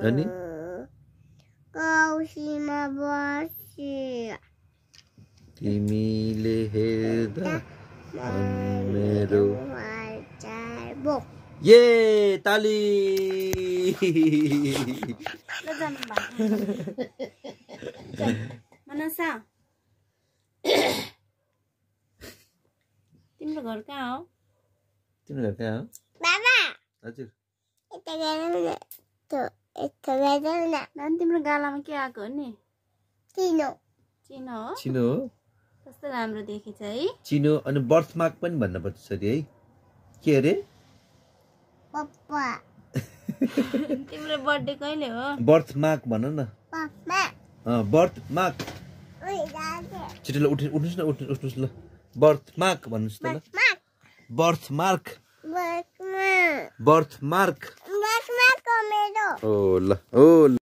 अनि? कौसीमा बसी तिमीले हेर्दा मेरो ये ताली! मनसा तिम्रो घर कहाँ हो तिम्रो घर कहाँ हो बाबा हजुर यता गरौँ न त यता न नानी तिम्रो गालामा के आएको हो नि चिनो हो चिनो हो कस्तो राम्रो देखिन्छ है चिनो अनि बर्थ मार्क पनि भन्न पर्छ सरी है के अरे पप्पा तिम्रो बर्थडे कहिले हो बर्थ मार्क भन न पप्पा अँ, बर्थ मार्क ओइ दादा छिटो ल उठ उठ्नुहोस् न उठ उठ्नुहोस् ल बर्थ मार्क भन्नुहोस् त ल बर्थ मार्क बसमा बर्थ मार्क बसमा को मेरो। ओ ल ओ ल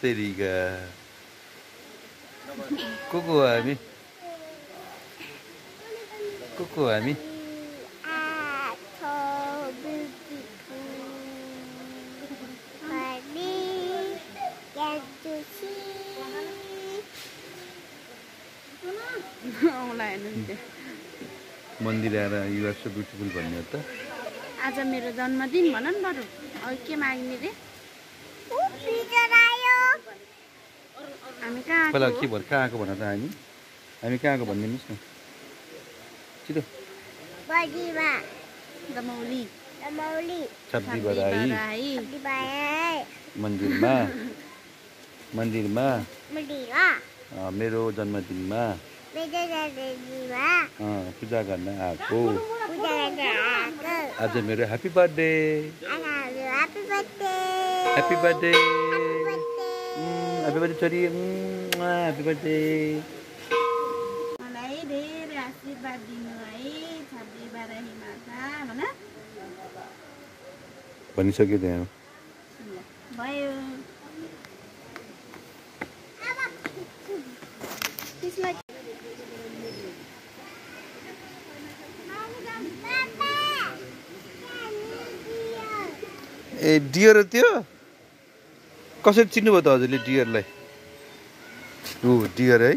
तेरिका को को हामी को को हामी। मन्दिर आएर युआर सो ब्युटिफुल भन्ने हो त। आज मेरो जन्मदिन भन न बरु। अघि के माग्ने रे ऊ फ्रिजर आयो हामी कहाँ पहिला के हो? भन कहाँ आएको भन त हामी? हामी कहाँ आएको भनिदिनुहोस् न छिटो। बधाई मन्दिरमा। मन्दिरमा। मेरो जन्मदिनमा। पूजा गर्न आएको। पूजा गर्न आएको। आज मेरो ह्याप्पी बर्थडे आगामी happy birthday happy birthday happy birthday छोरी ह्याप्पी बर्थडे मलाई धेरै आशीर्वाद दिनु है छब्बी बाह्रही माता भन भनिसक्यो त्यहाँ भयो ए डियर हो त्यो कसरी चिन्नुभयो त हजुरले डियरलाई? ऊ डियर है।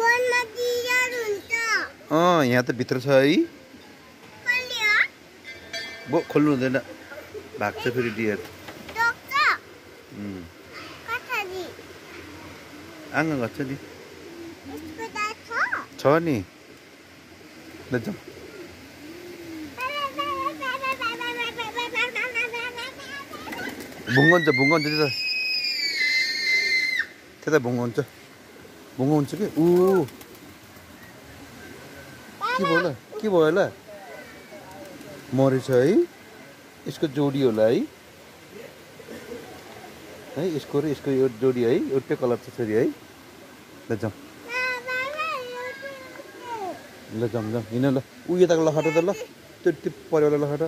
बोनमा डियर हुन्छ। अँ यहाँ त भित्र छ है। हो बो खोल्नु हुँदैन। भाग्छ फेरि डियर। आँगन घट्छ नि। छ। छ नि। ल जाउँ भुङ्ग हुन्छ त्यता त्यता भुङ्ग हुन्छ हुन्छ कि ऊ के भयो होला के भयो होला मरेछ है यसको जोडी होला है है यसको र यसको यो जोडी है एउटै कलर छ छोरी है ल जाउँ ल जाउँ जाउँ हिँड ल ऊ यताको लखाटा त ल त्यो त्यो परेवाला लखाटा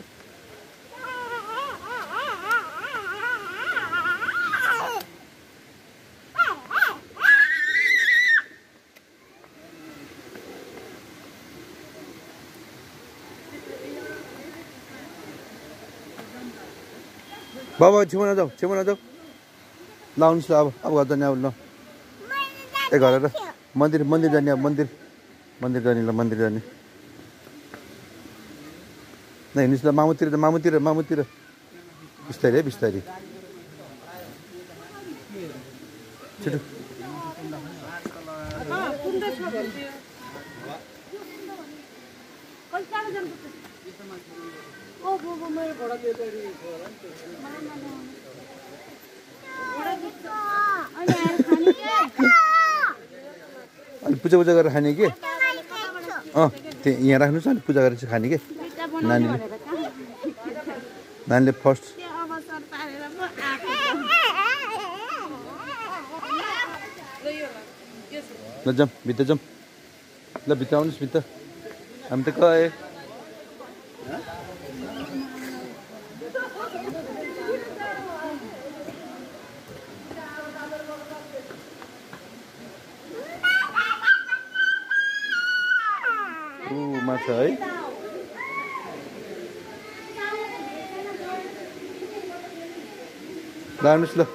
बाबा छेउमा नजाऊ छेउमा नजाऊ ल आउनुहोस् ल अब अब घर जाने अब ल ए घर र मन्दिर मन्दिर जाने अब मन्दिर मन्दिर जाने ल मन्दिर जाने ल हिँड्नुहोस् ल मामुतिर मामुतिर मामुतिर. बिस्तारै है बिस्तारै. छिटो पूजा पूजा गरेर खाने कि? अँ त्यहाँ यहाँ राख्नुहोस् अनि पूजा गरेर चाहिँ खाने कि? नानीले। नानीले फर्स्ट ल जाउँ भित्र जाउँ ल भित्र आउनुहोस् भित्र। हामी त गए Vermişler.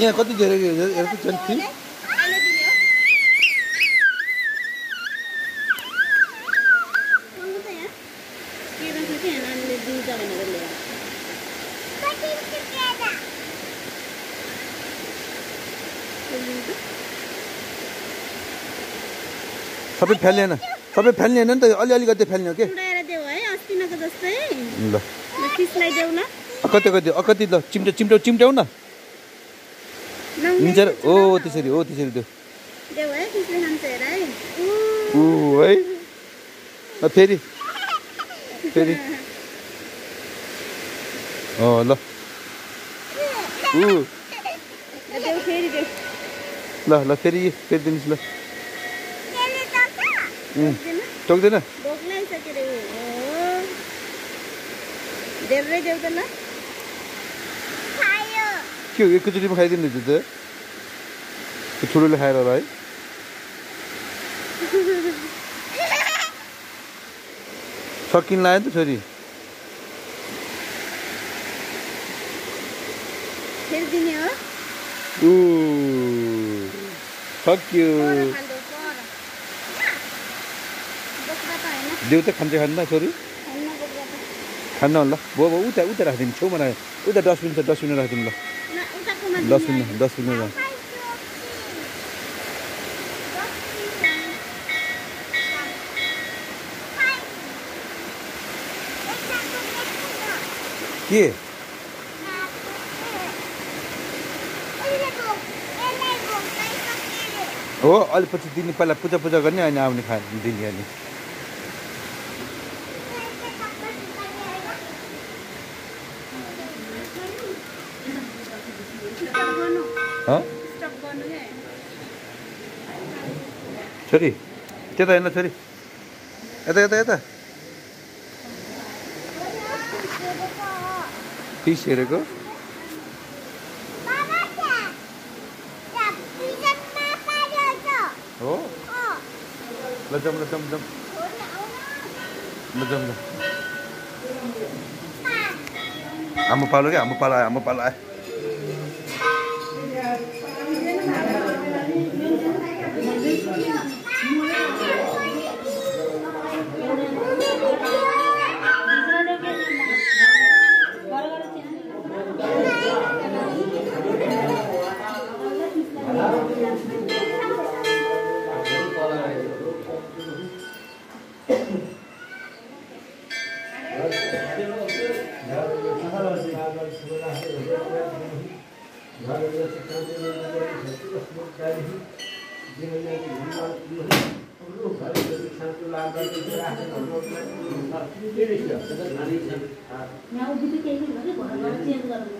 यहाँ कति धेरै हेर त झन् थिम के राख्नु कि नानीले दिन्छ भनेर लिएर सबै फ्याल्ने सबै फ्याल्ने होइन नि त अलिअलि गर्दै फ्याल्ने हो कि ल कति कति अ, कति ल चिम्ट्यो चिम्ट्याउ चिम्ट्याउ न निचेर ओ त्यसरी हो त्यसरी त्यो ऊ है फेरि फेरि अँ ल ऊ ल ल फेरि फेरि दिनुहोस् ल टोक्दैन धेरै देऊ त ल के हो एकैचोटिमा खाइदिनु हुँदैछ त त्यो ठुलोले खाएर होला है सकिन लाग्यो त छोरी ऊ सक्यो देउ त खान्छ खान्न छोरी खान्न बोक्रा त खान्न ल बो बो उता उता राखिदिनु छेउमा राख उता डस्टबिन छ डस्टबिनमा राखिदिनु ल दिने डस्टबिनमा डस्टबिनमा राख के? हो अलिक पछि दिने पहिला पूजा पूजा गर्ने अनि आउने खा दिने अनि। छोरी त्यता हेर्न छोरी यता यता यता फिस हेरेको हो ल जाउँ ल जाउँ जाउँ ल जाउँ ल हाम्रो पालो क्या हाम्रो पालो आयो हाम्रो पालो आयो यहाँ उभिँदै केही पनि भयो घर गएर चेन्ज गर्नु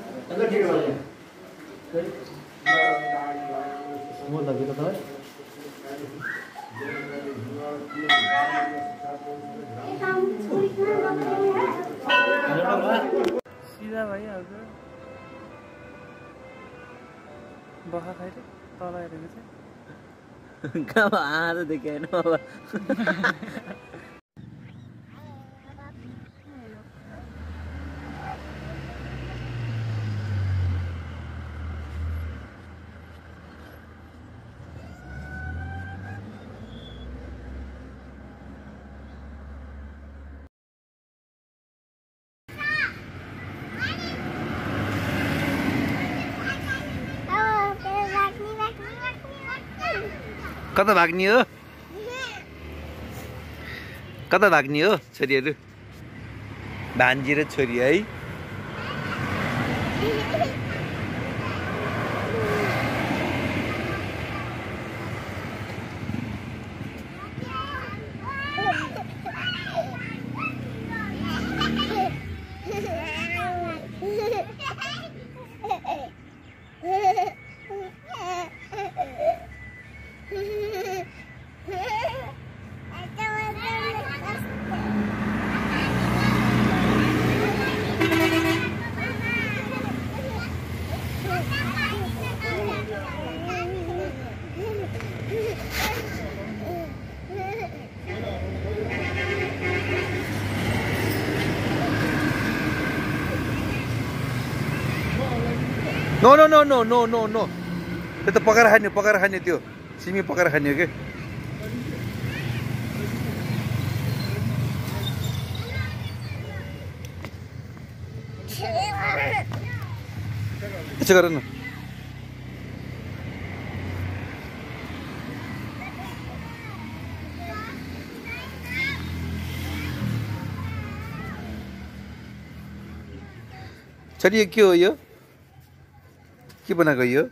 सिधा भइहाल्छ बखा खाइले तल हेरेको चाहिँ कहाँ आएर देखेन अब कता भाग्ने हो? कता भाग्ने हो छोरीहरू? भान्जी र छोरी है। No no no no no no no त्यो त पकाएर खाने पकाएर खाने त्यो सिमी पकाएर खाने हो कि यसो गर न छोरी यो के हो यो के बनाएको यो?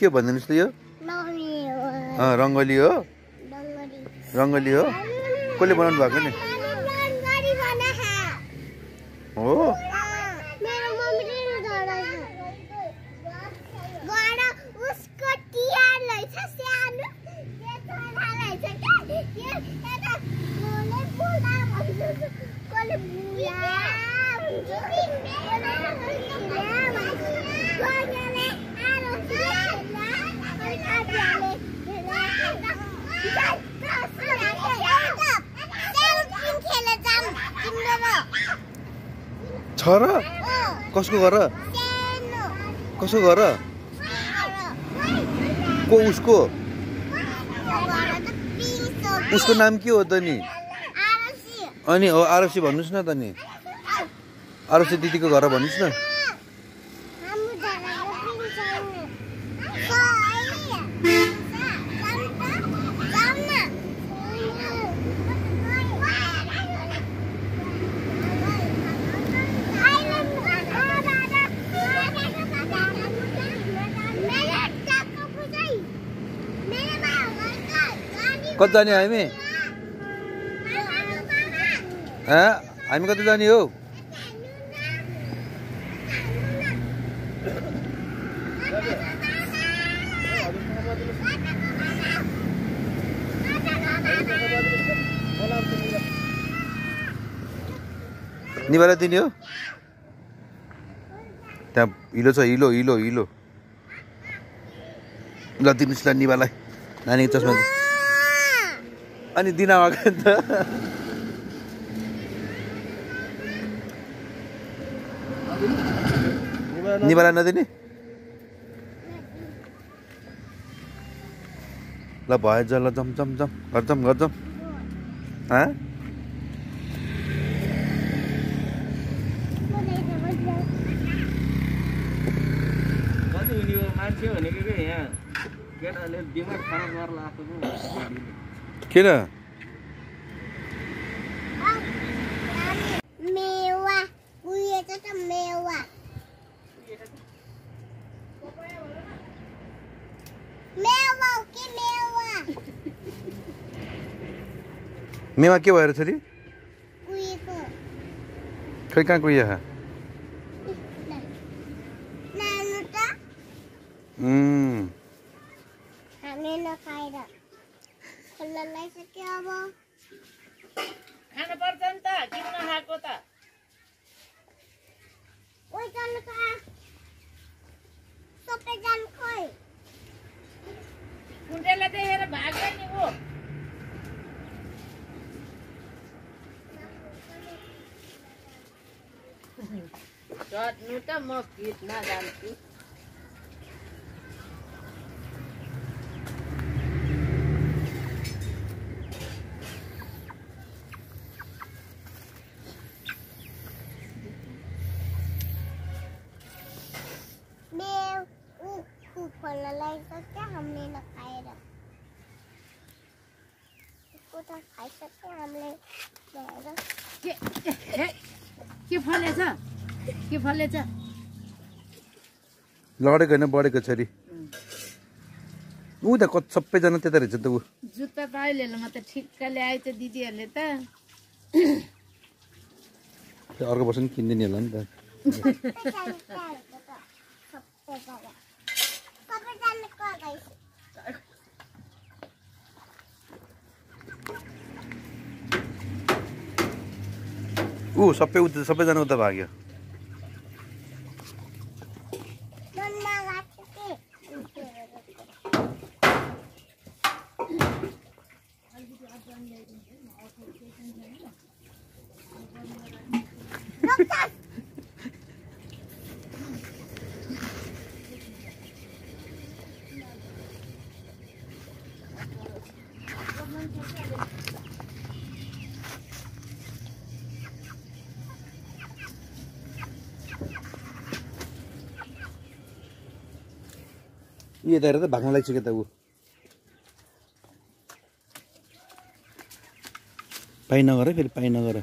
के भनिदिनुहोस् त यो? रङ्गोली हो। रङ्गोली हो? कसले बनाउनु भएको नि? छ र? कसको घर? कसको घर? को उसको? उसको नाम के हो त नि? अनि हो आरसी भन्नुहोस् न त नि। आरसी दिदीको घर भन्नुहोस् न। कति जाने हामी? हामी कति जाने हो? निभाएर दिने हो? त्यहाँ हिलो छ हिलो हिलो हिलो। ल दिनुहोस् ल निभालाई नानीको चस्मा अनि दिन आएको त। निभालाई नदिने? ल भएछ ल जम जम जम। घर जम घर जम हँ कति हुने हो मान्छे भनेको क्या यहाँ केटाहरूले दिमाग खराब गरेर लाएको पो किन मेवा उयो त मेवा मेवा हो कि मेवा मेवा के भएर छोरी उयोको खै कहाँ गयो यहाँ नानु त उम्, हामी नखाएर खुल्ला लगाइसक्यो अब नि त किन नखाएको त देखेर नि ऊ चट्नु त म गीतमा जान्छु मेव ऊ खूब खुल्ला लगाइसक्यो हामीले नखाएर उसको त खाइसक्यो हामीले भएर के फलेछ के फलेछ लडेको होइन बढेको छोरी ऊ त कति सबैजना त्यता रहेछ त ऊ। जुत्ता त अहिले म त ठिक्क ल्याएछ दिदीहरूले त। अर्को वर्ष नि किनिदिने होला नि त सबैजना सबैजना सबैजना कहाँ गइस ऊ सबै उता सबैजना उता भाग्यो मनमा लाग्छ के ऊ यता हेर त भाग्न लागिसक्यो त ऊ पाइ नगर फेरि पाइ नगर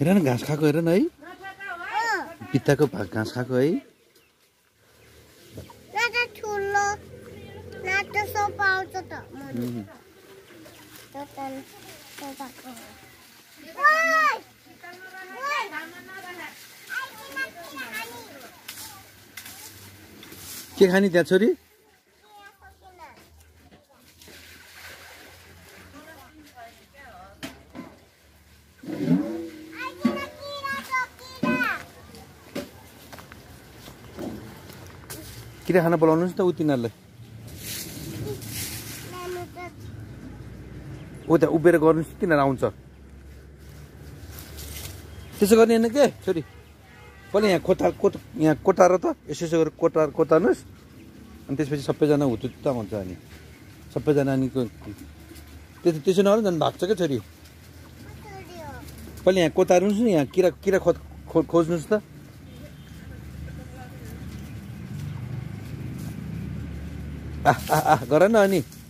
हेर न घाँस खाएको हेर न है बित्ताको भाग घाँस खाएको है न त ठुलो न त सोफा आउँछ त मुनि उम्. त्यो त सोफाको हो। ओइ! ओइ! के खाने त्यहाँ छोरी खाना बोलाउनुहोस् न त ऊ तिनीहरूलाई ऊ त्यहाँ उभिएर गर्नुहोस् तिनीहरू आउँछ त्यसो गर्ने होइन के छोरी पहिला यहाँ कोता कोत यहाँ कोटाएर त यसो यसो गरेर कोटाएर कोतार्नुहोस् अनि त्यसपछि सबैजना हुतुत्त हुन्छ अनि सबैजना अनि को- त्यो त्यसो नगर्नु झन् भाग्छ क्या छोरी पहिला यहाँ कोतार्नुहोस् न यहाँ किरा किरा खोज खो- खोज्नुहोस् त Agora não, Nini.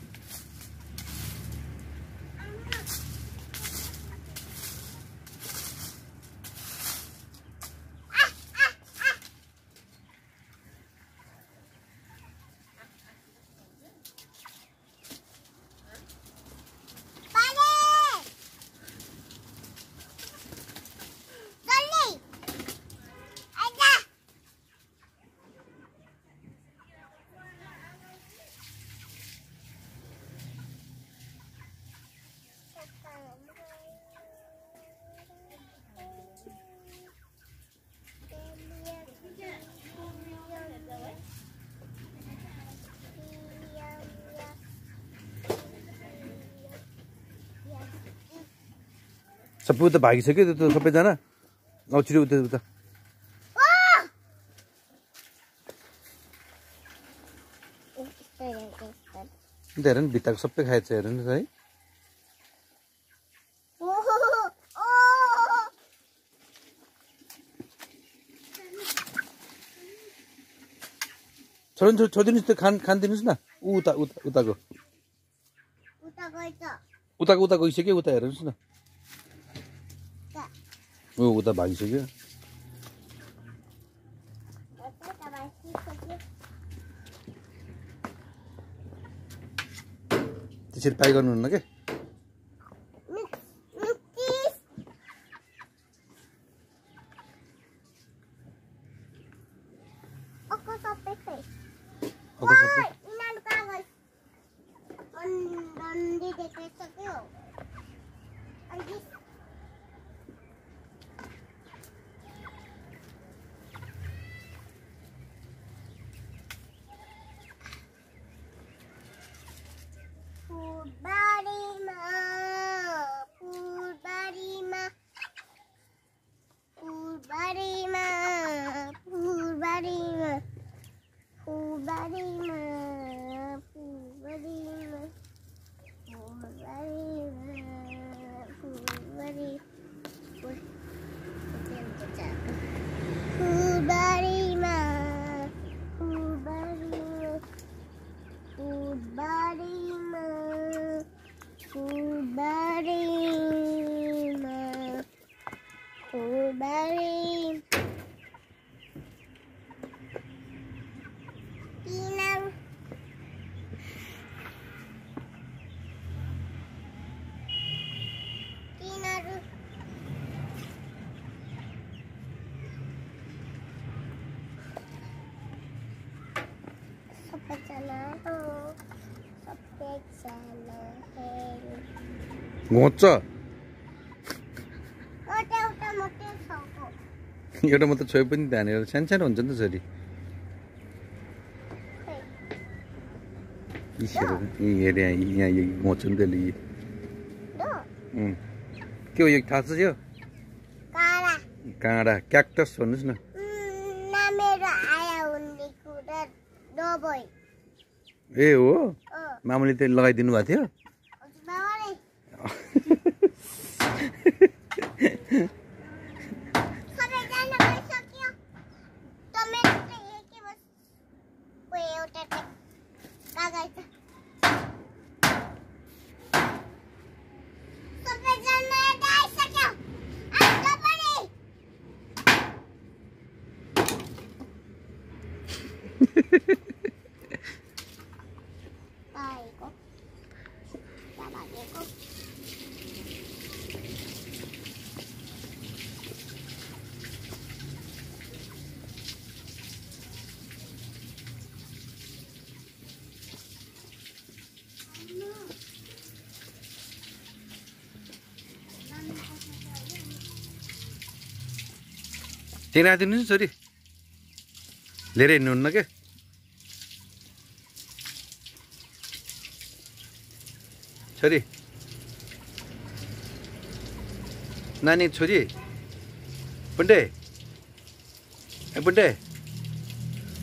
सबै उता भागिसक्यो त्यो त सबैजना? औ छिटो उता उता। अन्त हेर नि भित्ताको सबै खाएछ हेर नि है। छोड्नु छोड छोडिदिनुहोस् त्यो खान खानिदिनुहोस् न। ऊ उता उता उताको। उताको उता गइसक्यो उता हेर्नुहोस् न। ऊ उता भागिसक्यो त्यसरी पाइ गर्नुहुन्न के घोच्छ. एउटा मात्रै छोयो पनि त्यहाँनिर सानो सानो हुन्छ नि त छोरी यी हेर यहाँ यी- घोच्छ नि त्यसले. के हो यो थाहा छ यो. काँडा क्याक्टस भन्नुहोस् न ए हो मामुले त्यो लगाइदिनु भएको थियो बाबाले सबैजना गइसक्यो त मेरो चाहिँ एकै बस कोही एउटा चाहिँ कागज छ सबैजना यता आइसक्यो आज पनि आएको बाबालेको राखिदिनुहोस् न छोरी लिएर हिँड्नुहुन्न के छोरी नानी छोरी पुन्टे बुड्डे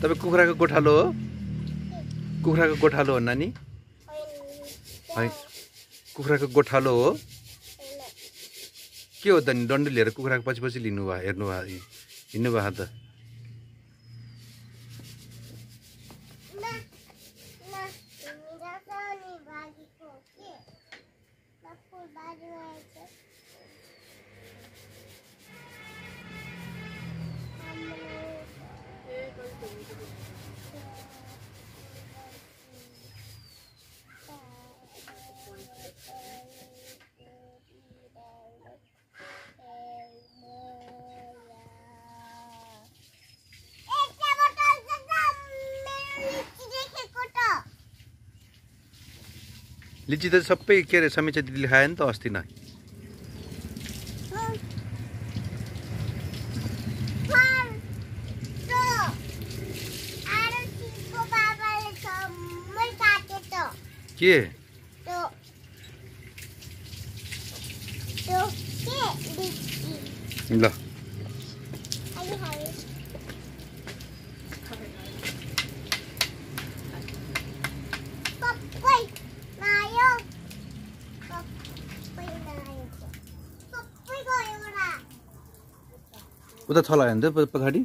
तपाईँ कुखुराको गोठालो हो कुखुराको गोठालो हो नानी है कुखुराको गोठालो हो के हो त नि डन्डी लिएर कुखुराको पछि पछि लिनु भयो हेर्नु भयो हिँड्नु भयो त लिची त सबै के समीक्षा दिदीले खायो नि त अस्ति के ल। उता छ लगायो भने त पछाडि?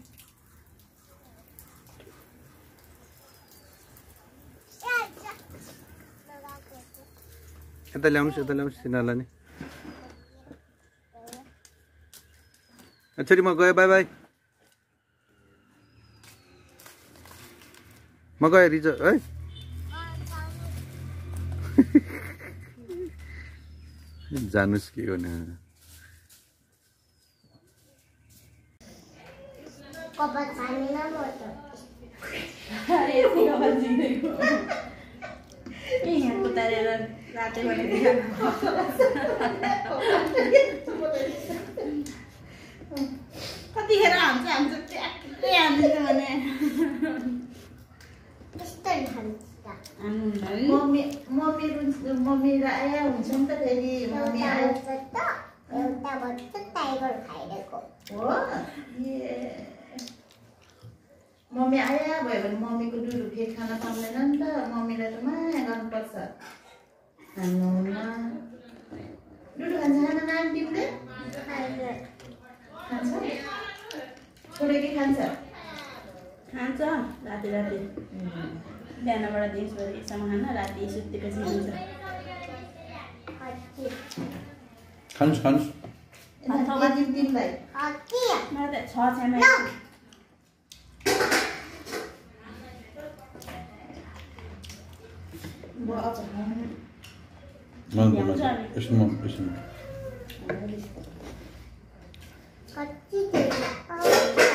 यता ल्याउनुहोस् यता ल्याउनुहोस् तिनीहरूलाई नि। छोरी म गएँ बाई बाई। म गएँ रिज है? जानुहोस् के गर्नु? कपाल पानी ना मोटो यहाँ कुतारेर रातै भने कतिखेर हान्छ हान्छ ट्याक्कै हान्छ भने त्यस्तो खान्छ मम्मी मम्मी मम्मी आया हुन्छ नि त फेरि मम्मी आयो टाइगर खाइरहेको हो ए मम्मी आया भयो भने मम्मीको दुधु फेरि खान पाउँदैन नि त। मम्मीलाई त माया गर्नुपर्छ। खानुहुन्न दुधु खान्छ खाना नाम तिमीले? खान्छ? छोडे कि खान्छ? खान्छ राति राति। बिहानबाट दिउँसोभरिसम्म खान राति सुतेपछि हुन्छ खानुहोस् खानुहोस् के दिउँ तिमीलाई मलाई त छ छैन म अझ खाउँ यसमा यसमा कति हामी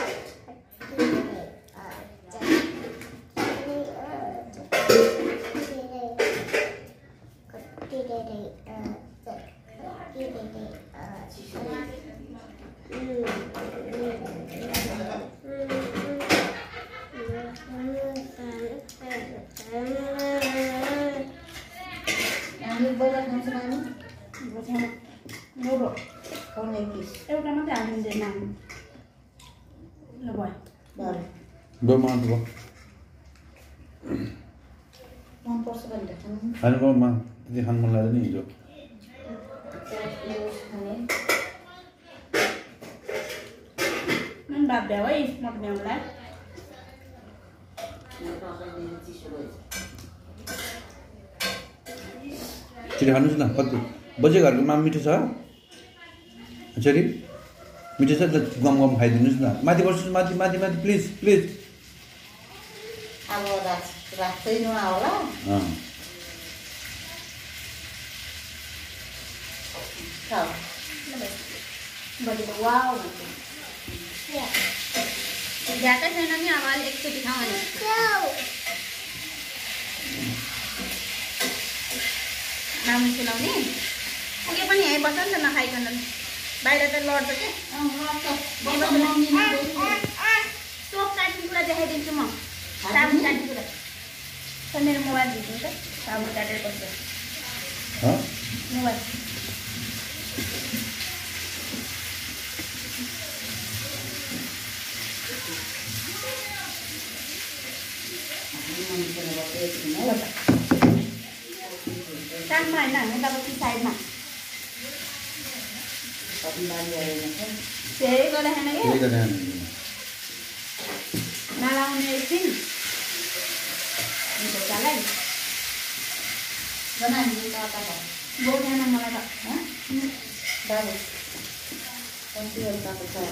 भयो मा भयो मनपर्छ भनेर खानु खानु मा त्यति खानु मन लाग्दैन हिजो है भ्याउँला छिटो खानुहोस् न कति बजे घरको मा मिठो छ छोरी मिठो छ त गम गम खाइदिनुहोस् न माथि बस्नुहोस् माथि माथि माथि प्लिज प्लिज अब राख राख्दैन होला अँ खाऊ भोलि त वाउ भन्छ भ्याएकै छैन नि अब अलिक एकचोटि खाउँ भने नाम सुनाउने पुगे पनि यहीँ बस्छ नि त नखाइकन बाहिर त लड्छ के सोप काट्ने कुरा देखाइदिन्छु म సాబు కట్ కూడా సార్ నేను మొబైల్ తీసుకుంటే సాబు కట్ కొంచెం mobile Sang mai nè, người ta có cái sai mà. Thế có đây hay cái? Thế có. नलाउने एकछिन हुन्छ चालै बोकेन मलाई त बाबु कम्ती छ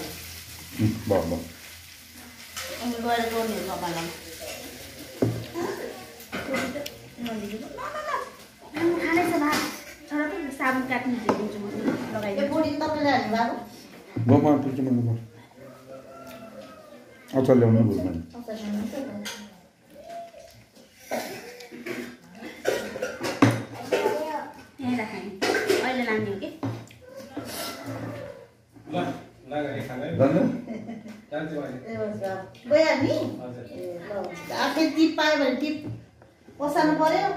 अनि गएर गर्ने तपाईँलाई। भात साबुन काट्नु दिन्छु म त्यो लगाइदिन्छु बुढी तपाईँले हाल्नु बाबु भयो मलाई पुग्छ मलाई भयो अचार ल्याउनु भुल मैले यहीँ राखेँ अहिले लाने हो कि जान्छ गयो नि ए ल आफै टिप पायो भने टिप पसाल्नु पर्यो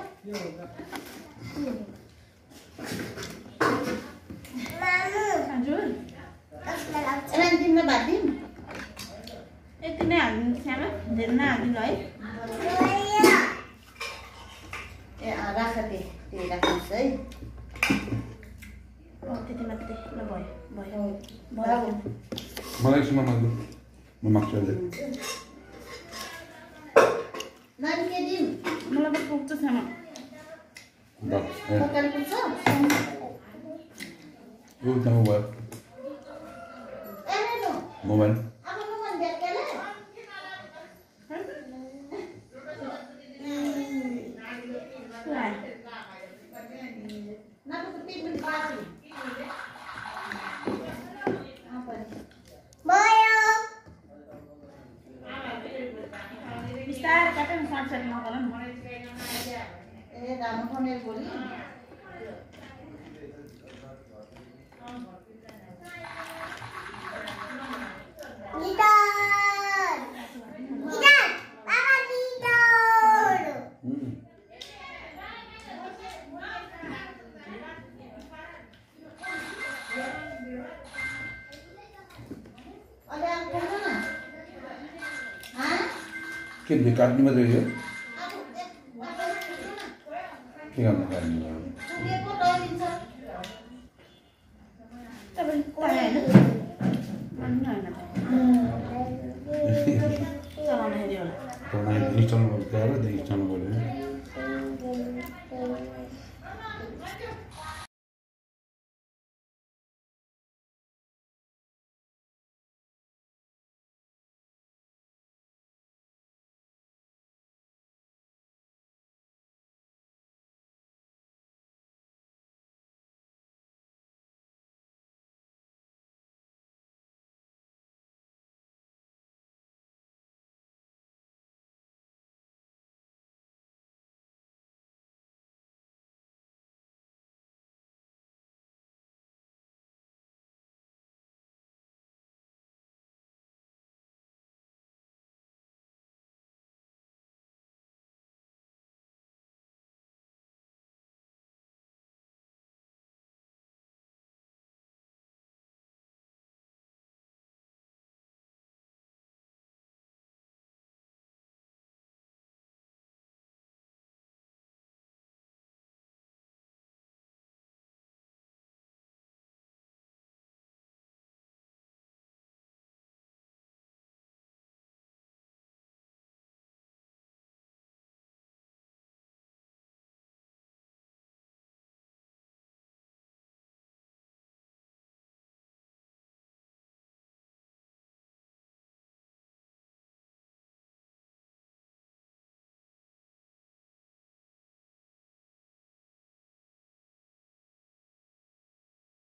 तिमीलाई भात दिउँ यति नै हालिदिनु सानो धेरै नै हालिदिनु है ए राख त्यही त्यही राख्नुहोस् है त्यति मात्रै ल भयो भयो बाबु मलाई माग्नु म माग्छु अहिले मलाई पुग्छ पुग्छ भयो मोबाइल दिएर केले नानुको पेट पनि पाएको बिस्तारै काट्यो नि साट साट नगर नि ए राम्रो खनेर भोलि अहिले आएको छैन न हाँ के भन्छ काट्ने